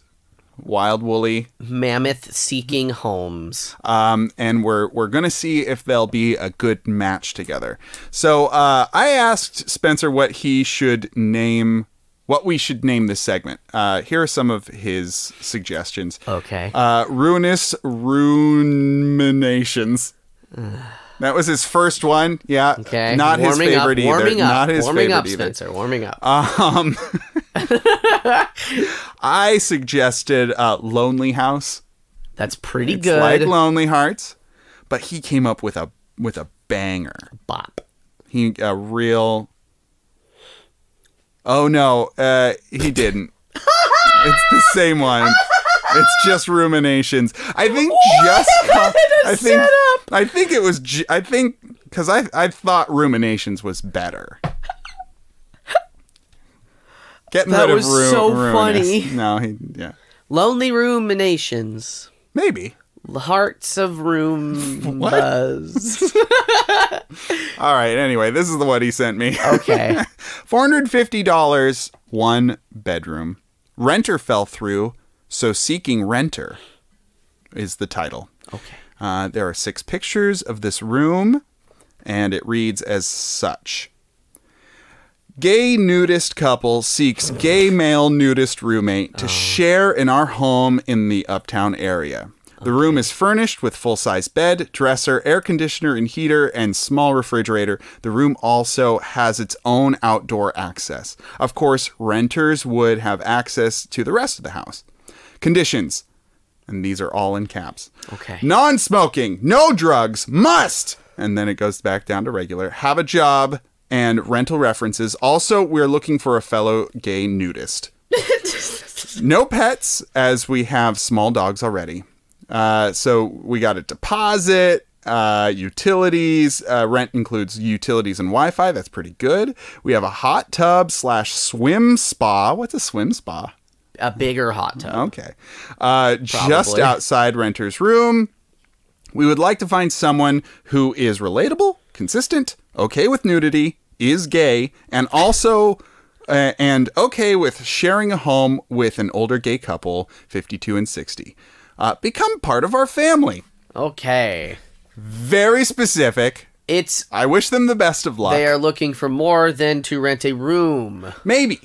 wild woolly, Mammoth seeking homes. um, and we're we're gonna see if they'll be a good match together. So uh, I asked Spencer what he should name, what we should name this segment. Uh, here are some of his suggestions. Okay. Uh, ruinous ruminations. That was his first one. Yeah. okay. Not his favorite up, either. Warming up. Not his warming favorite up, either. Spencer. Warming up. Um, I suggested uh, Lonely House. That's pretty It's good. like Lonely Hearts, but he came up with a with a banger. Bop. He a real. Oh no, uh, he didn't. it's the same one. It's just ruminations. I think just. What a I think. I think it was. ju- I think because I I thought ruminations was better. Getting That rid was of so funny. No, he yeah Lonely ruminations. maybe. Hearts of room buzz. All right. Anyway, this is the one he sent me. Okay. Four hundred fifty dollars, one bedroom. Renter fell through, so seeking renter is the title. Okay. Uh, there are six pictures of this room, and it reads as such. Gay nudist couple seeks gay male nudist roommate to share in our home in the uptown area. The room is furnished with full size bed, dresser, air conditioner and heater, and small refrigerator. The room also has its own outdoor access. Of course, renters would have access to the rest of the house. Conditions, and these are all in caps. Okay. Non smoking, no drugs, must. And then it goes back down to regular. Have a job and rental references. Also, we're looking for a fellow gay nudist. no pets, as we have small dogs already. Uh, so we got a deposit, uh, utilities. Uh, rent includes utilities and Wi Fi. That's pretty good. We have a hot tub slash swim spa. What's a swim spa? A bigger hot tub. Okay. Uh, just outside renter's room. We would like to find someone who is relatable, consistent, okay with nudity, is gay, and also uh, and okay with sharing a home with an older gay couple, 52 and 60. Uh, become part of our family. Okay. Very specific. It's I wish them the best of luck. they are looking for more than to rent a room. Maybe.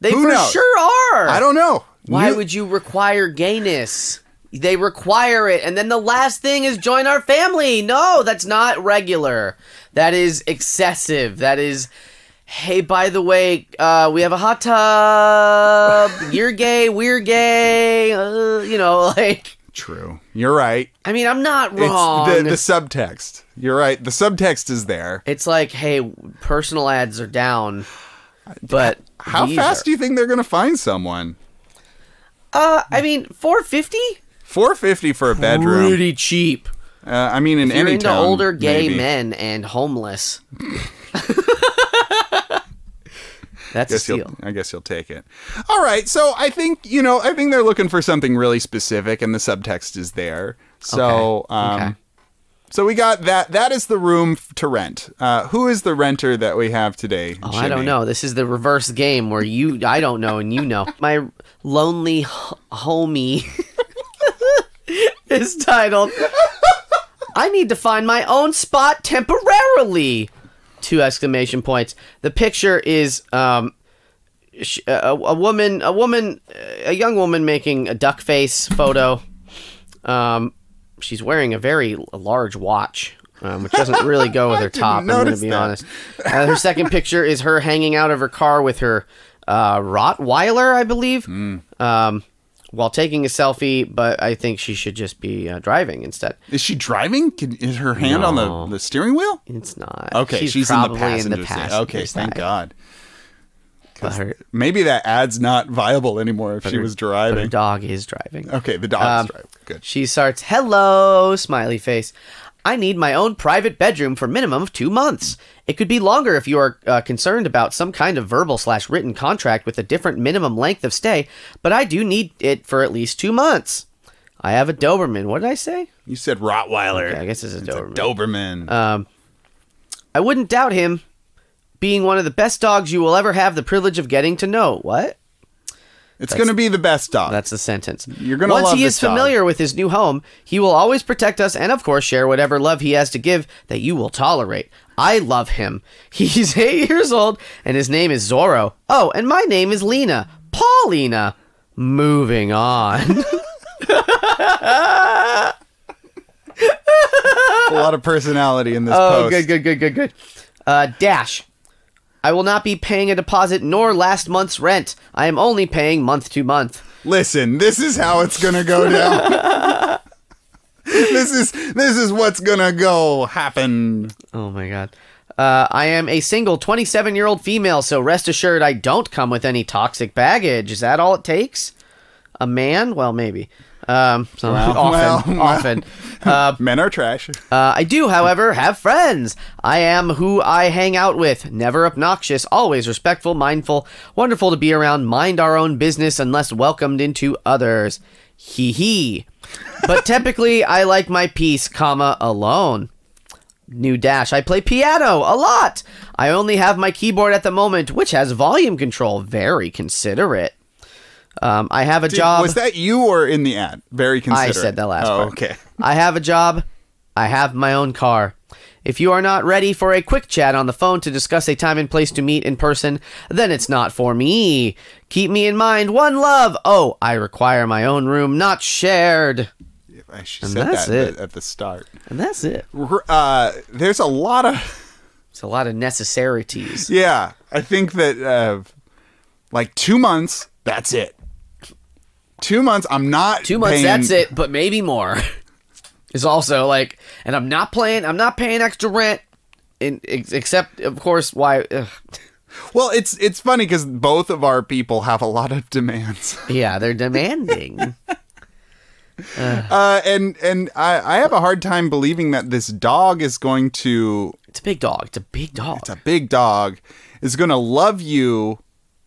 They Who for knows? sure are. I don't know. Why New- would you require gayness? They require it, and then the last thing is join our family. No, that's not regular. That is excessive. That is, hey, by the way, uh, we have a hot tub. You're gay. We're gay. Uh, you know, like, True. You're right. I mean, I'm not wrong. It's the, the subtext. You're right. The subtext is there. It's like, hey, personal ads are down, but How fast are- do you think they're going to find someone? Uh, I mean, four fifty. 450 for a bedroom. Pretty cheap. Uh, I mean, in If you're any into town, older gay maybe. men and homeless. That's a steal. I guess he'll take it. All right, so I think you know. I think they're looking for something really specific, and the subtext is there. So, Okay, um, okay. so we got that. That is the room to rent. Uh, who is the renter that we have today? Oh, I don't know. This is the reverse game where you I don't know and you know. My lonely h- homie is titled I need to find my own spot temporarily. Two exclamation points. The picture is um a, a woman a woman a young woman making a duck face photo. Um she's wearing a very large watch. Um, which doesn't really go with her top. I'm going to be that. honest. Uh, her second picture is her hanging out of her car with her uh, Rottweiler, I believe, Hmm. um, while taking a selfie. But I think she should just be uh, driving instead. Is she driving? Can, is her hand on the, the steering wheel? It's not. Okay, she's, in the probably passenger in the seat. passenger Okay, thank. God. Her, Maybe that ad's not viable anymore if she her- was driving. driving. dog is driving. Okay, the dog's Um, driving. Good. She starts, "Hello, smiley face. I need my own private bedroom for minimum of two months. It could be longer if you are uh, concerned about some kind of verbal slash written contract with a different minimum length of stay. But I do need it for at least two months. I have a Doberman. What did I say? You said Rottweiler. Okay, I guess it's a It's a Doberman. Doberman. Um, I wouldn't doubt him being one of the best dogs you will ever have the privilege of getting to know. What? It's going to be the best dog. That's the sentence. You're gonna Once he this is dog. familiar with his new home, he will always protect us and, of course, share whatever love he has to give that you will tolerate. I love him. He's eight years old, and his name is Zorro. Oh, and my name is Lena. Paulina. Moving on. a lot of personality in this Oh, post. good, good, good, good, good. Uh, dash. I will not be paying a deposit nor last month's rent. I am only paying month to month. Listen, this is how it's going to go down. this is this is what's going to go happen. Oh my god. Uh, I am a single 27 year old female, so rest assured I don't come with any toxic baggage. Is that all it takes? A man? Well, maybe. Um, so Well, often, well, often. Uh, Men are trash. uh, I do, however, have friends. I am who I hang out with. Never obnoxious, always respectful, mindful, wonderful to be around, mind our own business unless welcomed into others. Hee hee. But typically, I like my peace, comma, alone. New dash. I play piano a lot. I only have my keyboard at the moment, which has volume control. Very considerate. Um, I have a Did- job. was that you or in the ad? Very considerate. I said that last oh, part. Okay. I have a job. I have my own car. If you are not ready for a quick chat on the phone to discuss a time and place to meet in person, then it's not for me. Keep me in mind. One love. Oh, I require my own room, not shared. She And said that's that it. at the start. And that's it. Uh, there's a lot of It's a lot of necessarities. yeah. I think that uh, like two months. That's it. Two months. I'm not Two months, paying- that's it, but maybe more. Is also like, and I'm not playing. I'm not paying extra rent. In, ex- except, of course, why? Ugh. Well, it's it's funny because both of our people have a lot of demands. Yeah, they're demanding. Uh, and and I, I have a hard time believing that this dog is going to it's a big dog. It's a big dog. it's a big dog is going to love you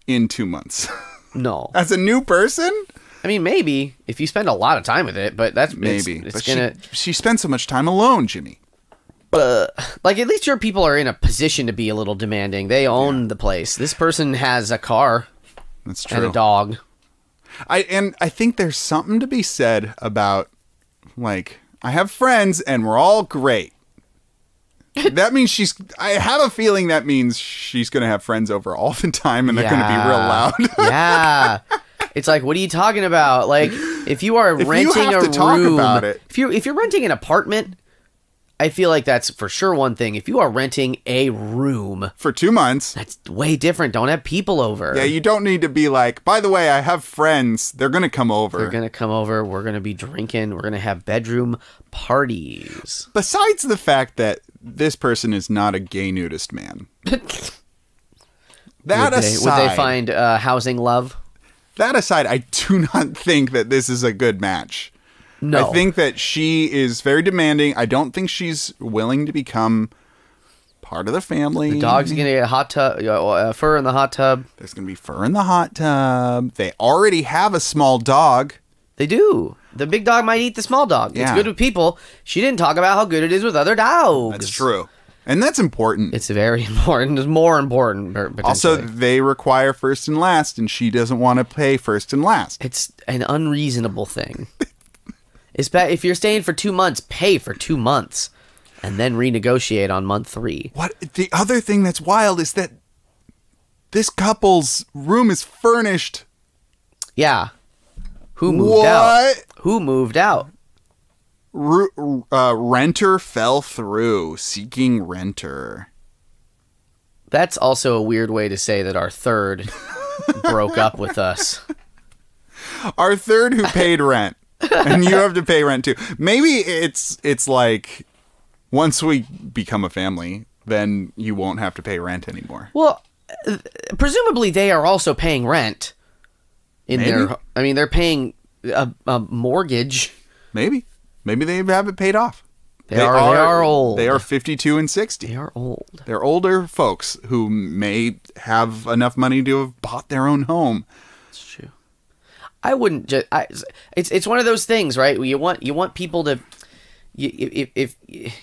in two months no, as a new person I mean maybe if you spend a lot of time with it, but that's maybe It's, but gonna she, she spends so much time alone jimmy But uh, like at least your people are in a position to be a little demanding. They own the place. This person has a car that's true. and a dog. i and i think there's something to be said about like i have friends and we're all great that means she's i have a feeling that means she's going to have friends over all the time and they're going to be real loud yeah. It's like, what are you talking about? Like, if you are If you renting have a to talk room, about it. if you if you're renting an apartment, I feel like that's for sure one thing. If you are renting a room, for two months that's way different. Don't have people over. Yeah, you don't need to be like, by the way, I have friends. They're going to come over. They're gonna come over. We're gonna be drinking. We're gonna have bedroom parties. Besides the fact that this person is not a gay nudist man. That would, they, aside, would they find uh, housing love? That aside, I do not think that this is a good match. No. I think that she is very demanding. I don't think she's willing to become part of the family. the dog's gonna get a hot tub, uh, fur in the hot tub. There's going to be fur in the hot tub. They already have a small dog. They do. The big dog might eat the small dog. It's good with people. She didn't talk about how good it is with other dogs. That's true. And that's important. It's very important. It's more important. Also, they require first and last, and she doesn't want to pay first and last. it's an unreasonable thing. it's bad if you're staying for two months, pay for two months, and then renegotiate on month three. What the other thing that's wild is that this couple's room is furnished. Yeah. Who moved out? Who moved out? Uh, renter fell through, seeking renter. That's also a weird way to say that our third broke up with us. Our third who paid rent, and you have to pay rent too. Maybe it's it's like once we become a family, then you won't have to pay rent anymore. Well, presumably they are also paying rent in Maybe. their. I mean, they're paying a, a mortgage. Maybe, maybe they have it paid off. They are- they are old. They are fifty-two and sixty. They are old. They're older folks who may have enough money to have bought their own home. That's true. I wouldn't just. I, it's it's one of those things, right? You want you want people to, you, if if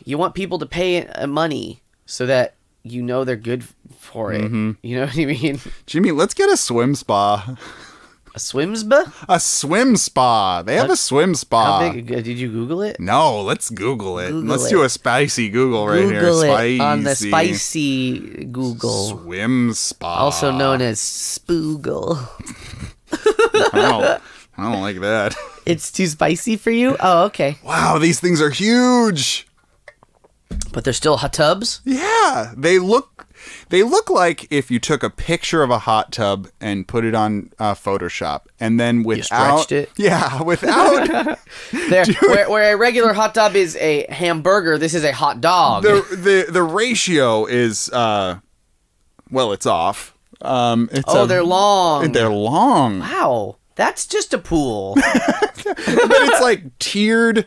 you want people to pay uh, money so that you know they're good for it. Mm-hmm. You know what I mean? Jimmy, let's get a swim spa. A swim spa? A swim spa. They have a swim spa. How big? Uh, did you Google it? No, let's Google it. Google let's it. do a spicy Google right Google here. it on the Spicy. spicy Google, swim spa. also known as Spoogle. I don't, I don't like that. It's too spicy for you? Oh, okay. Wow, these things are huge. But they're still hot tubs? Yeah, they look they look like if you took a picture of a hot tub and put it on uh, Photoshop, and then without stretched it? yeah, without There, where, where a regular hot tub is a hamburger, this is a hot dog. the the the ratio is uh, well, it's off. Um, it's oh, a- they're long. they're long, Wow. That's just a pool. but it's like tiered.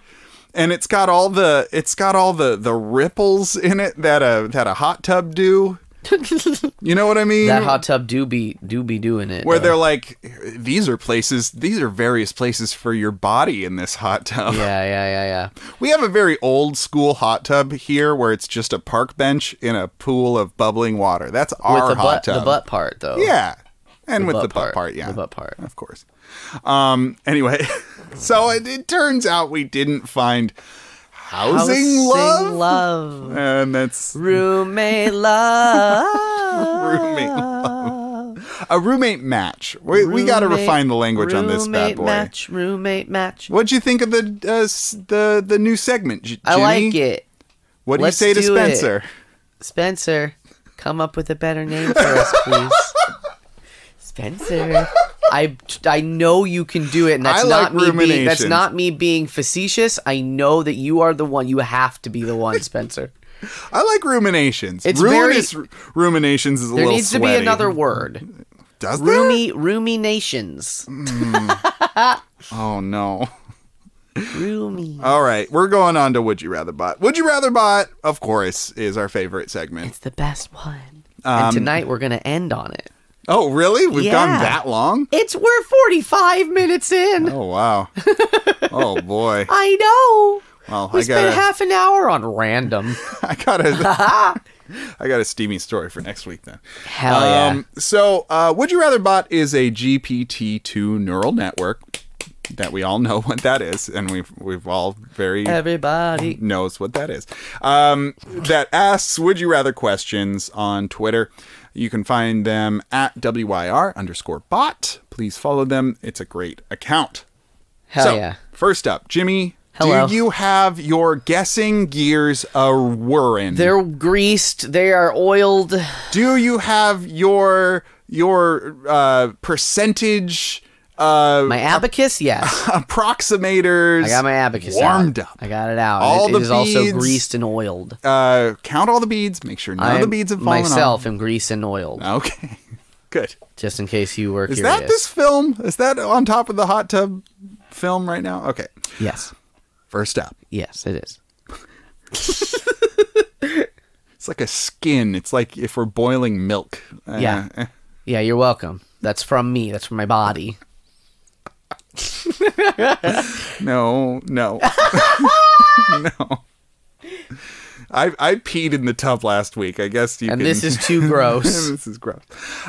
And it's got all the it's got all the the ripples in it that a that a hot tub do. You know what I mean? that hot tub do be do be doing it. where though. they're like these are places these are various places for your body in this hot tub Yeah, yeah, yeah, yeah. we have a very old school hot tub here where it's just a park bench in a pool of bubbling water that's our With the hot butt, tub the butt part though. yeah and with butt the butt part, part yeah the butt part. of course um anyway so it, it turns out we didn't find housing, Housing love love. and that's Roommate love. Roommate love. a roommate match we, we got to refine the language on this bad boy. roommate Match, roommate match. What'd you think of the uh, the the new segment, J- I like it. What do you Let's say to do it. Spencer? Spencer, come up with a better name for us, please. Spencer. I I know you can do it, and that's I not like me being that's not me being facetious. I know that you are the one. You have to be the one, Spencer. I like ruminations. It's very- Ruinous r- ruminations is a There little needs to be another word. Does there? Roomy ruminations. Oh no. Roomy. All right, we're going on to Would You Rather Bot. Would You Rather Bot, of course, is our favorite segment. It's the best one. Um, and tonight we're gonna end on it. Oh, really? We've gone that long? It's we're 45 minutes in. Oh wow. oh boy. I know. Well, We I spent got half an hour on random. I got a, I got a steamy story for next week then. Hell yeah. Um, so, uh, Would You Rather Bot is a GPT-2 neural network that we all know what that is, and we've we've all very Everybody. knows what that is. Um, that asks Would You Rather questions on Twitter. You can find them at WYR underscore bot. Please follow them. It's a great account. Hell so, yeah. first up, Jimmy. Hello. Do you have your guessing gears a whirring? They're greased. They are oiled. Do you have your your uh, percentage uh, My abacus, yes. approximators? I got my abacus warmed out. up. I got it out. All it, the it is also greased and oiled. Uh, count all the beads. Make sure none of the beads have fallen myself am greased and oiled. Okay, good. just in case you were Is curious. that this film? Is that on top of the hot tub film right now? Okay. Yes. First up, Yes, it is. it's like a skin. It's like if we're boiling milk. Uh, Yeah. eh. Yeah, you're welcome. That's from me. That's from my body. No, no, no. I I peed in the tub last week. I guess you And can. this is too gross. this is gross.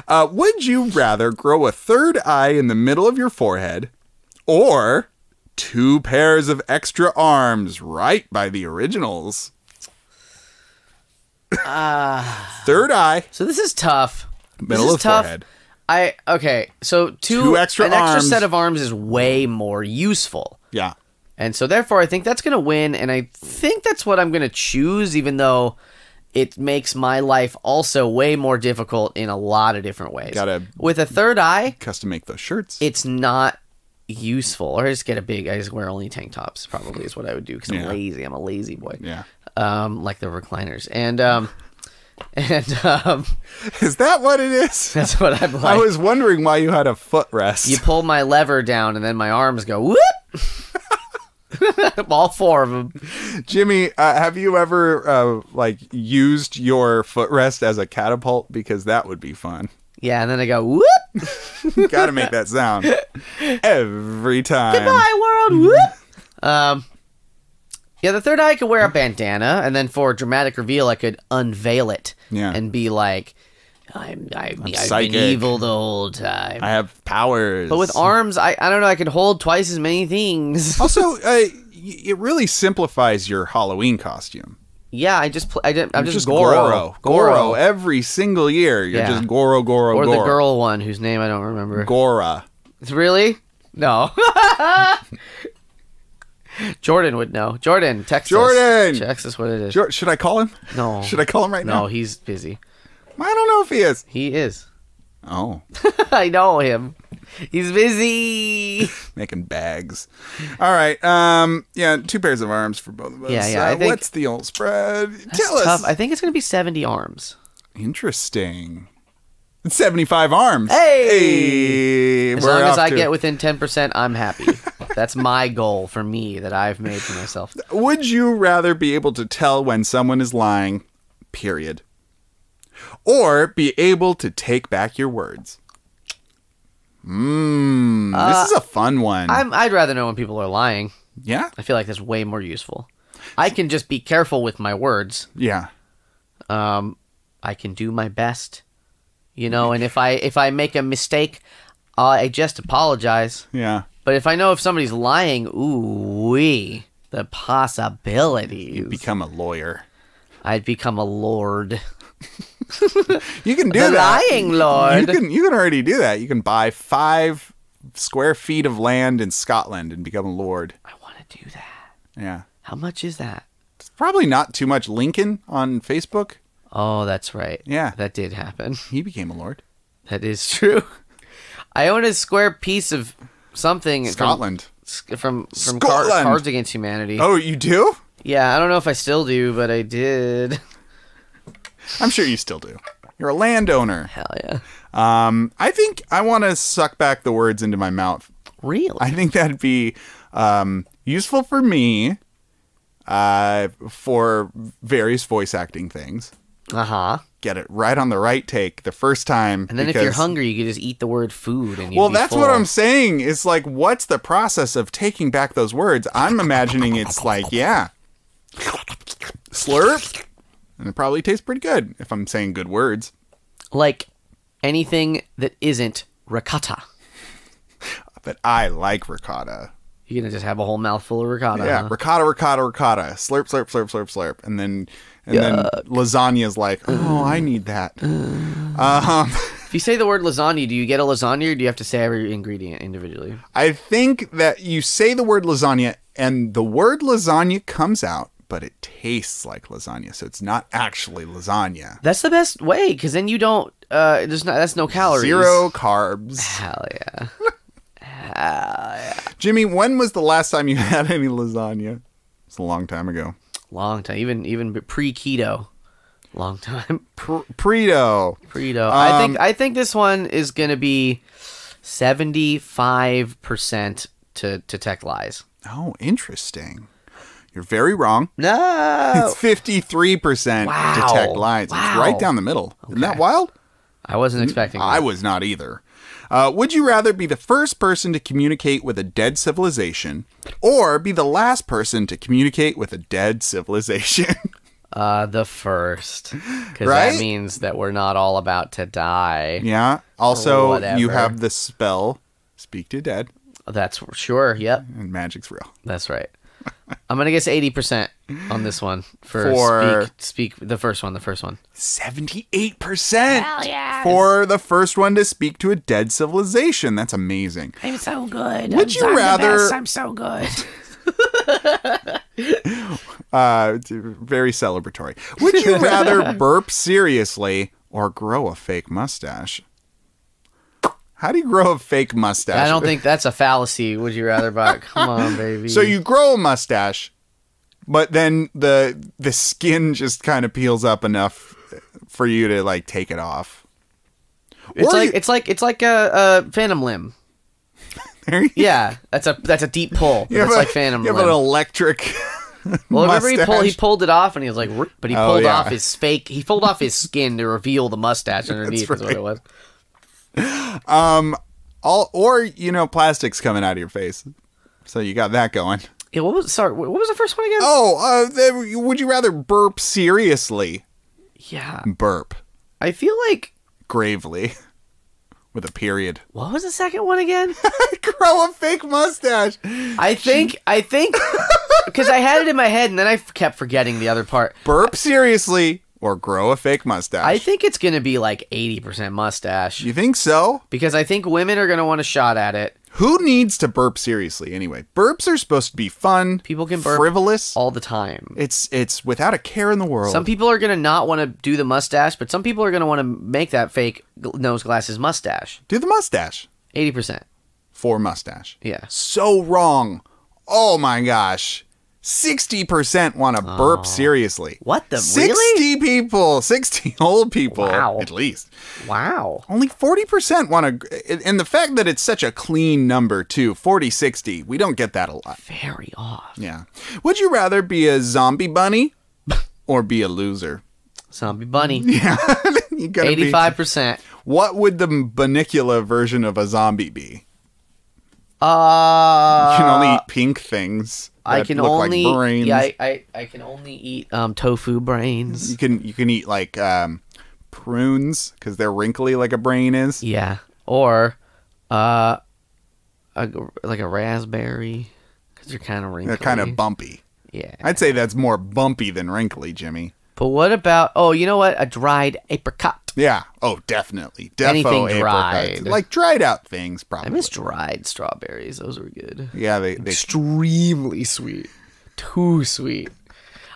Uh, would you rather grow a third eye in the middle of your forehead, or two pairs of extra arms right by the originals? Ah. third eye, So this is tough. middle this is of tough. forehead. I okay. So two, Two extra an extra set of arms is way more useful. Yeah. And so therefore I think that's going to win and I think that's what I'm going to choose even though it makes my life also way more difficult in a lot of different ways. Gotta- With a third eye, Custom make those shirts. it's not useful. Or I just get a big I just wear only tank tops probably is what I would do cuz Yeah. I'm lazy. I'm a lazy boy. yeah. Um like the recliners. And um and um Is that what it is? that's what I'm like. I was wondering why you had a footrest. you pull my lever down and then my arms go whoop. All four of them. Jimmy, uh, have you ever uh, like used your footrest as a catapult? Because that would be fun. Yeah, and then I go whoop. Got to make that sound every time. Goodbye, world. Whoop. Um, yeah, the third eye I could wear a bandana, and then for dramatic reveal, I could unveil it Yeah. and be like, I'm, I, I've psychic. been evil the whole time. I have powers. but with arms, I, I don't know. I could hold twice as many things. also, uh, it really simplifies your Halloween costume. yeah, I just, I did, I'm You're just, Goro. Goro. Goro. Every single year, you're Yeah. just Goro, Goro, or Goro. the girl one whose name I don't remember. Gora. It's really? No. Jordan would know. Jordan, text Jordan! us what it is. Sure, Should I call him? no. Should I call him right No, now? No, he's busy. I don't know if he is. He is. Oh, I know him. He's busy. making bags. All right. Um. Yeah, two pairs of arms for both of us. Yeah, yeah, Uh, what's the old spread? Tell tough. us. I think it's going to be 70 arms. Interesting. 75 arms. Hey! Hey, As long as I to- get within 10%, I'm happy. That's my goal for me that I've made for myself. Would you rather be able to tell when someone is lying, period, or be able to take back your words? Mmm, this is a fun one. Uh, I'm, I'd rather know when people are lying. yeah, I feel like that's way more useful. I can just be careful with my words. yeah. um, I can do my best, you know. And if I if I make a mistake, I just apologize. Yeah. But if I know if somebody's lying, ooh wee, the possibilities. You become a lawyer. I'd become a lord. You can do The that. lying lord. You can you can already do that. You can buy five square feet of land in Scotland and become a lord. I want to do that. Yeah. How much is that? It's probably not too much Lincoln on Facebook. Oh, that's right. Yeah. that did happen. He became a lord. That is true. I own a square piece of something Scotland. from from, from Car- Cards Against Humanity. Oh, you do? Yeah, I don't know if I still do, but I did. I'm sure you still do. You're a landowner. Hell yeah. Um, I think I want to suck back the words into my mouth. Really? I think that'd be um, useful for me uh, for various voice acting things. Uh huh. Get it right on the right take the first time. And then if you're hungry, you can just eat the word food and Well, that's full. what I'm saying. It's like, what's the process of taking back those words? I'm imagining it's like, yeah, slurp, and it probably tastes pretty good if I'm saying good words. like anything that isn't ricotta. But I like ricotta. You're gonna just have a whole mouthful of ricotta. Yeah, huh? ricotta, ricotta, ricotta. Slurp, slurp, slurp, slurp, slurp, and then and then lasagna's like, oh, I need that. Um, If you say the word lasagna, do you get a lasagna or do you have to say every ingredient individually? I think that you say the word lasagna, and the word lasagna comes out, but it tastes like lasagna, so it's not actually lasagna. That's the best way, because then you don't. Uh, there's not. That's no calories. Zero carbs. Hell yeah. Hell yeah. Jimmy, when was the last time you had any lasagna? It's a long time ago. Long time, even even pre keto. Long time. Pr- Preto. Burrito. I think Um, I think this one is gonna be seventy five percent to to tech lies. Oh, interesting. You're very wrong. No, It's 53% Wow. detect lies. It's Wow. right down the middle. Isn't that wild? I wasn't expecting. I that. was not either. Uh, would you rather be the first person to communicate with a dead civilization or be the last person to communicate with a dead civilization? Uh, the first, because Right? that means that we're not all about to die. yeah. Also, you have the spell Speak to Dead, That's sure. Yep, and magic's real. that's right. I'm gonna guess eighty percent on this one for, For- speak. Speak the first one. The first one. 78% for the first one to speak to a dead civilization. That's amazing. I'm so good. Would I'm, you I'm the rather- best. I'm so good. Uh, very celebratory. Would you rather burp seriously or grow a fake mustache? How do you grow a fake mustache? I don't think that's a fallacy. Would you rather? But come on, baby. so. You grow a mustache, but then the the skin just kind of peels up enough for you to like take it off. It's Or like you- it's like it's like a, a phantom limb. Yeah, that's a that's a deep pull. It's a- like phantom You limb. have an electric. well, remember he pulled he pulled it off and he was like, but he Oh, pulled yeah. off his fake. He pulled off his skin to reveal the mustache underneath. Is what it was. All or you know plastics coming out of your face. So you got that going. Yeah, what was sorry? What was the first one again? Oh, uh, would you rather burp seriously? Yeah, Burp. I feel like gravely with a period. What was the second one again? Grow a fake mustache. I think I think because I had it in my head and then I kept forgetting the other part. Burp seriously or grow a fake mustache. I think it's gonna be like eighty percent mustache you think so? because I think women are gonna want a shot at it. Who needs to burp seriously anyway? Burps are supposed to be fun. People can burp frivolous. all the time. It's it's without a care in the world. Some people are gonna not want to do the mustache, but some people are gonna want to make that fake nose glasses mustache. do the mustache Eighty percent. for mustache. Yeah. So wrong. Oh my gosh. 60% want to burp seriously. What the- 60 really? people, 60 old people Wow. at least. Wow. Only 40% want to and the fact that it's such a clean number too, 40 60, we don't get that a lot. Very off. Yeah. Would you rather be a zombie bunny or be a loser? Zombie bunny. Yeah. you gotta be- Eighty-five percent. What would the Bunnicula version of a zombie be? Uh, You can only eat pink things. I can only. like brains. Yeah, I, I, I can only eat um tofu brains. You can you can eat like um, prunes because they're wrinkly like a brain is. Yeah, or uh, a, like a raspberry because they're kind of wrinkly. They're kind of bumpy. Yeah. I'd say that's more bumpy than wrinkly, Jimmy. But what about? Oh, you know what? A dried apricot. Yeah. Oh, definitely. Defo Anything dried. Like dried out things, probably. I miss dried strawberries. Those were good. yeah, they, they Extremely sweet. Too sweet.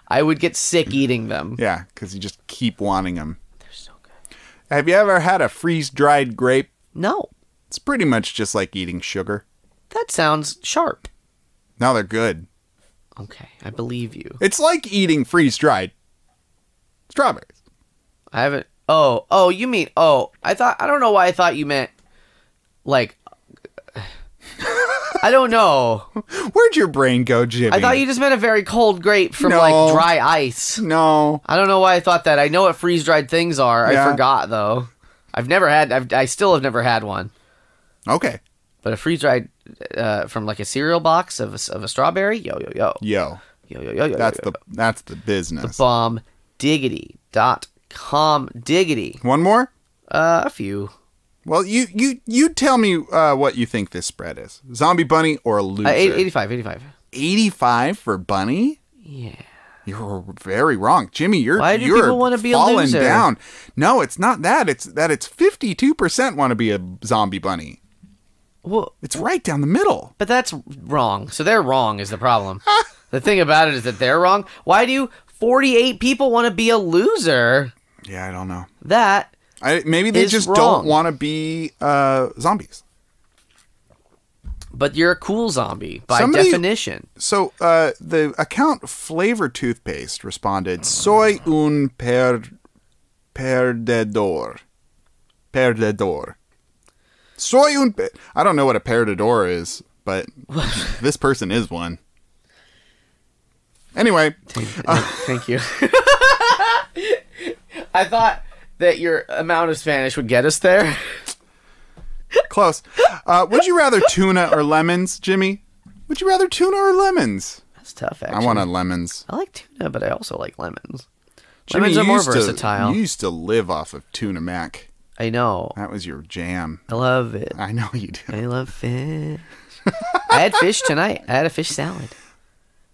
I would get sick eating them. yeah, because you just keep wanting them. They're so good. Have you ever had a freeze dried grape? No, It's pretty much just like eating sugar. that sounds sharp. Now they're good. Okay, I believe you. It's like eating freeze dried strawberries. I haven't. Oh, oh, you mean? Oh, I thought. I don't know why I thought you meant like. I don't know. Where'd your brain go, Jimmy? I thought you just meant a very cold grape from No. like dry ice. No. I don't know why I thought that. I know what freeze dried things are. Yeah. I forgot though. I've never had. I've, I still have never had one. Okay. But a freeze dried uh, from like a cereal box of a, of a strawberry. Yo yo yo Yo, yo yo yo yo. that's yo, the that's the business. The bomb. Diggity dot com diggity. One more? Uh, a few. Well, you you you tell me uh, what you think this spread is. Zombie bunny or a loser? Uh, 85, 85. 85 for bunny? Yeah. You're very wrong, Jimmy. You're Why do you're people wanna be a falling loser? down. No, it's not that. It's that it's 52% want to be a zombie bunny. Well, It's right down the middle. but that's wrong. So they're wrong is the problem. the thing about it is that they're wrong. Why do 48 people want to be a loser? Yeah, I don't know. That I, maybe they just wrong. don't want to be uh, zombies. but you're a cool zombie by Somebody- definition. So uh, the account Flavor Toothpaste responded, "Soy un per perdedor, perdedor. Soy un. Per I don't know what a perdedor is, but this person is one. Anyway, Thank you. I thought that your amount of Spanish would get us there. close. Uh, would you rather tuna or lemons, Jimmy? Would you rather tuna or lemons? That's tough, actually. I want lemons. I like tuna, but I also like lemons. Jimmy, lemons are more used to- versatile. you used to live off of tuna mac. I know. That was your jam. I love it. I know you do. I love fish. I had fish tonight. I had a fish salad.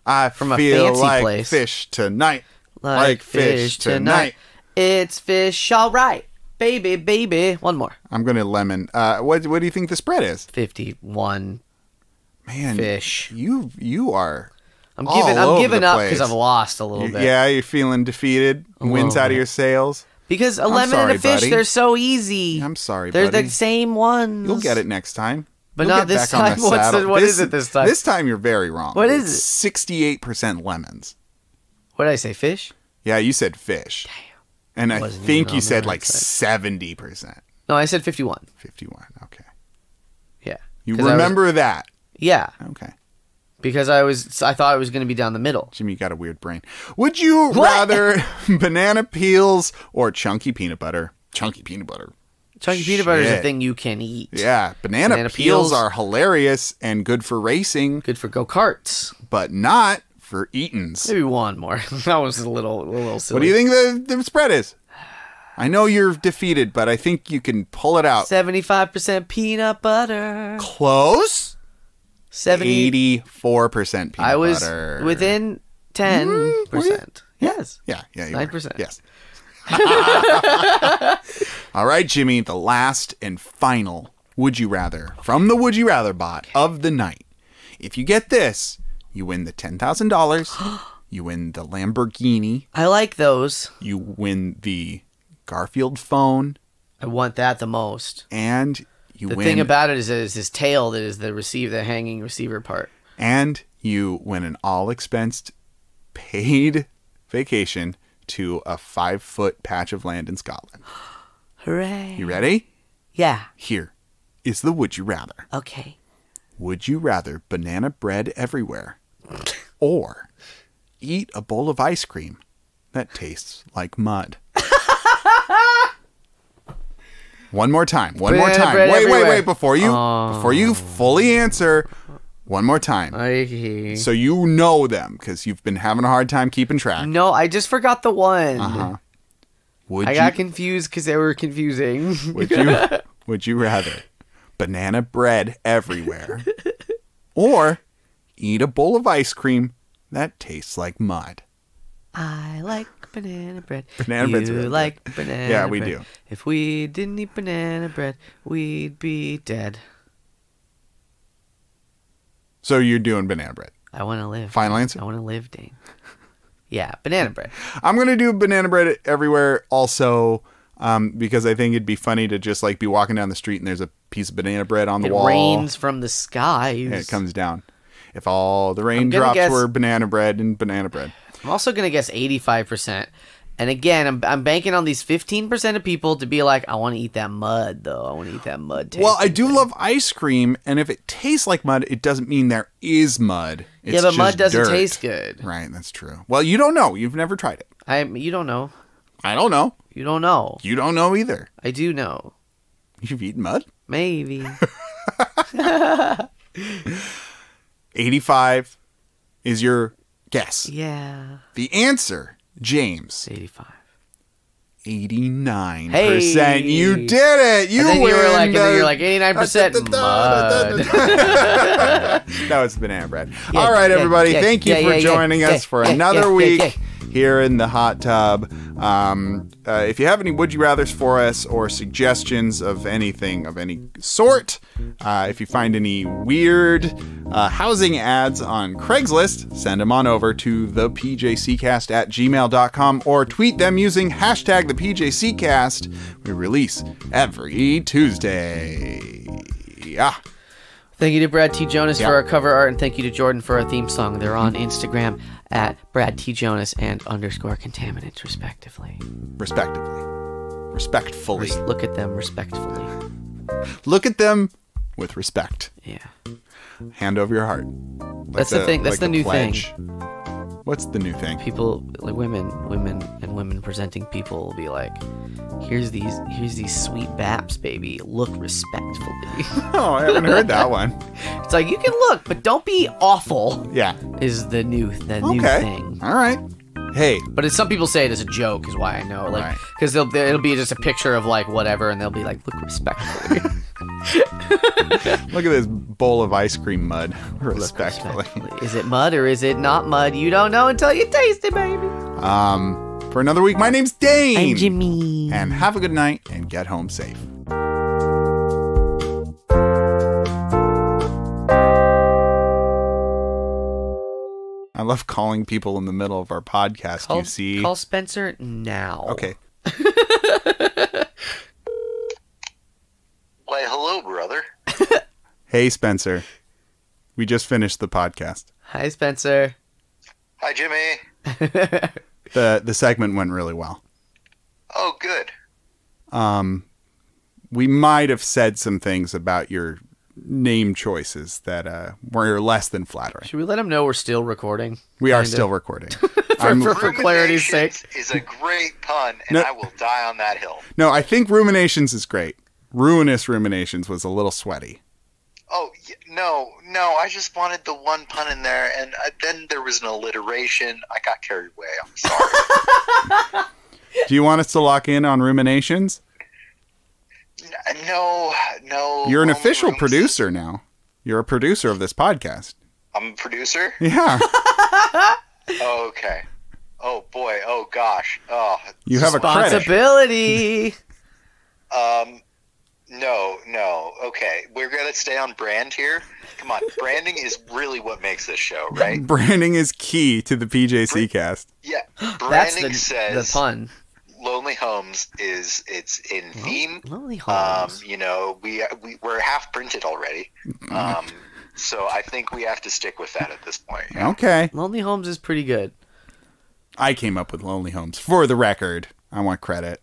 I From a feel fancy like place. fish tonight. Like, Like fish fish tonight. tonight. It's fish, all right. Baby, baby. One more. I'm gonna lemon. Uh, what what do you think the spread is? 51 Man, fish. You you are. I'm giving I'm giving up because I've lost a little you- bit. yeah, you're feeling defeated. Winds out of your sails. Because a lemon and a fish, buddy. they're so easy. I'm sorry, They're buddy. the same ones. You'll get it next time. But You'll not this time. What's the- what is it this time? This time you're very wrong. What is It's it? Sixty-eight percent lemons. What did I say? Fish? Yeah, you said fish. And I think you said like seventy percent. No, I said 51. Fifty-one. Okay. Yeah. You I was- remember that? yeah. Okay. Because I was I thought it was going to be down the middle. Jimmy, you got a weird brain. Would you What? rather banana peels or chunky peanut butter? Chunky peanut butter. Chunky peanut butter is a thing you can eat. Yeah, banana, Banana peels, peels. are hilarious and good for racing, Good for go karts. but not for Eaton's. Maybe one more. that was a little a little silly. What do you think the, the spread is? I know you're defeated, but I think you can pull it out. Seventy-five percent peanut butter. Close. Seventy. Eighty-four percent peanut butter. I was butter. within ten percent. Mm, yes. Yeah, yeah, you 9%. were. Yes. All right, Jimmy, the last and final would you rather from the would you rather bot of the night. If you get this, you win the $10,000, you win the Lamborghini, I like those. you win the Garfield phone, I want that the most. and you win. The win thing about it is, is his tail that is the receive the hanging receiver part. and you win an all-expensed paid vacation to a 5-foot patch of land in Scotland. Hooray! You ready? Yeah. Here is the would you rather. Okay. Would you rather banana bread everywhere or eat a bowl of ice cream that tastes like mud? one more time. One more time. Wait, wait, everywhere. wait before you before you fully answer. One more time. So you know them cuz you've been having a hard time keeping track. no, I just forgot the one. Uh-huh. Would I you got confused because they were confusing. Would you would you rather banana bread everywhere or eat a bowl of ice cream that tastes like mud? I like banana bread. Banana you bread's really good. like banana Yeah, we bread. do. If we didn't eat banana bread, we'd be dead. So you're doing banana bread. I want to live. Final answer? I want to live, Dane. Yeah, banana bread. I'm gonna do banana bread everywhere also. Um, because I think it'd be funny to just like be walking down the street and there's a piece of banana bread on the It wall. rains from the skies. and it comes down. If all the raindrops guess- were banana bread and banana bread. I'm also gonna guess 85%. And again, I'm, I'm banking on these 15% of people to be like, I want to eat that mud, though. I want to eat that mud. Well, I do love ice cream, and if it tastes like mud, it doesn't mean there is mud. It's yeah, but mud doesn't dirt. taste good. Right, that's true. Well, you don't know. You've never tried it. I you don't know. I don't know. You don't know. You don't know either. I do know. You've eaten mud? Maybe. 85 is your guess. yeah. The answer, James, 85. 89%. Hey! You did it. You and then win. you were like, and then you're like 89% mud. that was banana bread. Yeah, All right, yeah, everybody. yeah, Thank you for joining us for another week. Here in the hot tub. Um, uh, if you have any would you rather's for us or suggestions of anything of any sort, uh, if you find any weird uh, housing ads on Craigslist, send them on over to the PJCcast at gmail.com or tweet them using hashtag the PJCcast. We release every Tuesday. Yeah. Thank you to Brad T. Jonas Yeah. for our cover art, and thank you to Jordan for our theme song. They're on Instagram at Brad T. Jonas and underscore contaminants, respectively. respectively. Respectfully. Res- look at them respectfully. Look at them with respect. Yeah. Hand over your heart. Like That's the thing- that's the new thing. What's the new thing? People, like women, women, and women presenting people will be like, "Here's these, here's these sweet baps, baby. Look respectfully." Oh, I haven't heard that one. it's like you can look, but don't be awful. Yeah. Is the new, the new Okay. thing. All right. Hey, But it's, some people say it as a joke, is why I know. Like, because they'll it'll be just a picture of like whatever, and they'll be like, "Look respectfully." look at this bowl of ice cream mud. Respectfully. Is it mud or is it not mud? You don't know until you taste it, baby. Um, for another week, my name's Dane. I'm Jimmy. And have a good night and get home safe. I love calling people in the middle of our podcast. Call, you see? call Spencer now. Okay. Why, hello, brother. Hey, Spencer. We just finished the podcast. Hi, Spencer. Hi, Jimmy. the The segment went really well. Oh, good. Um, we might have said some things about your name choices that uh, were less than flattering. Should we let them know we're still recording? We are Kinda. still recording. For, for, for clarity's sake. Is a great pun, and No. I will die on that hill. no, I think ruminations is great. Ruinous ruminations was a little sweaty. Oh, no, no, I just wanted the one pun in there, and uh, then there was an alliteration. I got carried away. I'm sorry. Do you want us to lock in on ruminations? No, no. You're an official Rooms- producer now. You're a producer of this podcast. I'm a producer. Yeah. Oh, okay. Oh boy. Oh gosh. Oh. You have a credit. Responsibility. Um. No, no. Okay, we're gonna stay on brand here. Come on, branding is really what makes this show, right? Branding is key to the PJC cast. Yeah. That's Branding the, says the pun. Lonely Homes is it's in theme. Lonely Um, Homes. you know, we, we we're half printed already. Um, so I think we have to stick with that at this point. Okay. Lonely Homes is pretty good. I came up with Lonely Homes. For the record, I want credit.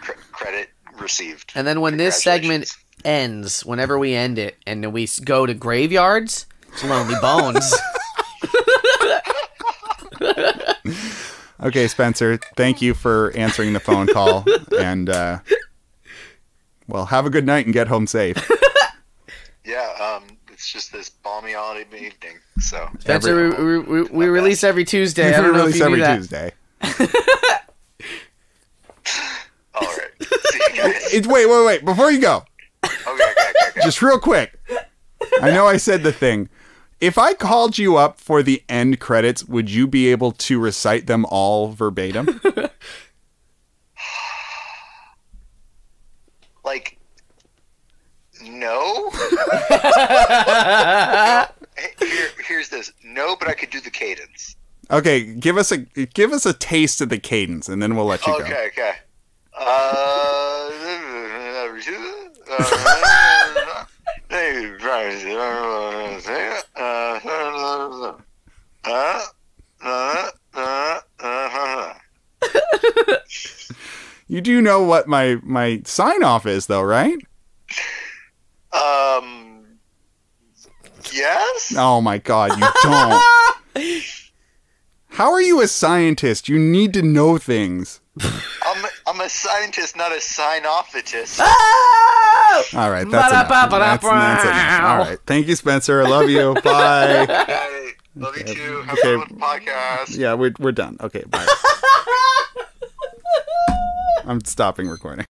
Cre- credit received. And then when this segment ends, whenever we end it, and then we go to graveyards, it's Lonely Bones. Okay, Spencer, thank you for answering the phone call. and, uh, well, have a good night and get home safe. Yeah, um, it's just this balmy holiday evening. So Spencer, we, we, we, we release every Tuesday. I don't know if release every. Tuesday. all right. See you guys. It, wait, wait, wait. Before you go, Okay, okay, okay, okay. just real quick. I know I said the thing. If I called you up for the end credits, would you be able to recite them all verbatim? Like, no. Here, here's this. No, but I could do the cadence. Okay, give us a give us a taste of the cadence, and then we'll let you go. Okay, okay. Uh, You do know what my my sign off is, though, right? Um. Yes. Oh my god, you don't. How are you a scientist? You need to know things. I'm I'm a scientist, not a sign offitist. Oh! All right, that's enough. That's, that's enough. All right, thank you, Spencer. I love you. Bye. Hey, love you too. Have Okay. fun podcast. Yeah, we're we're done. Okay, bye. I'm stopping recording.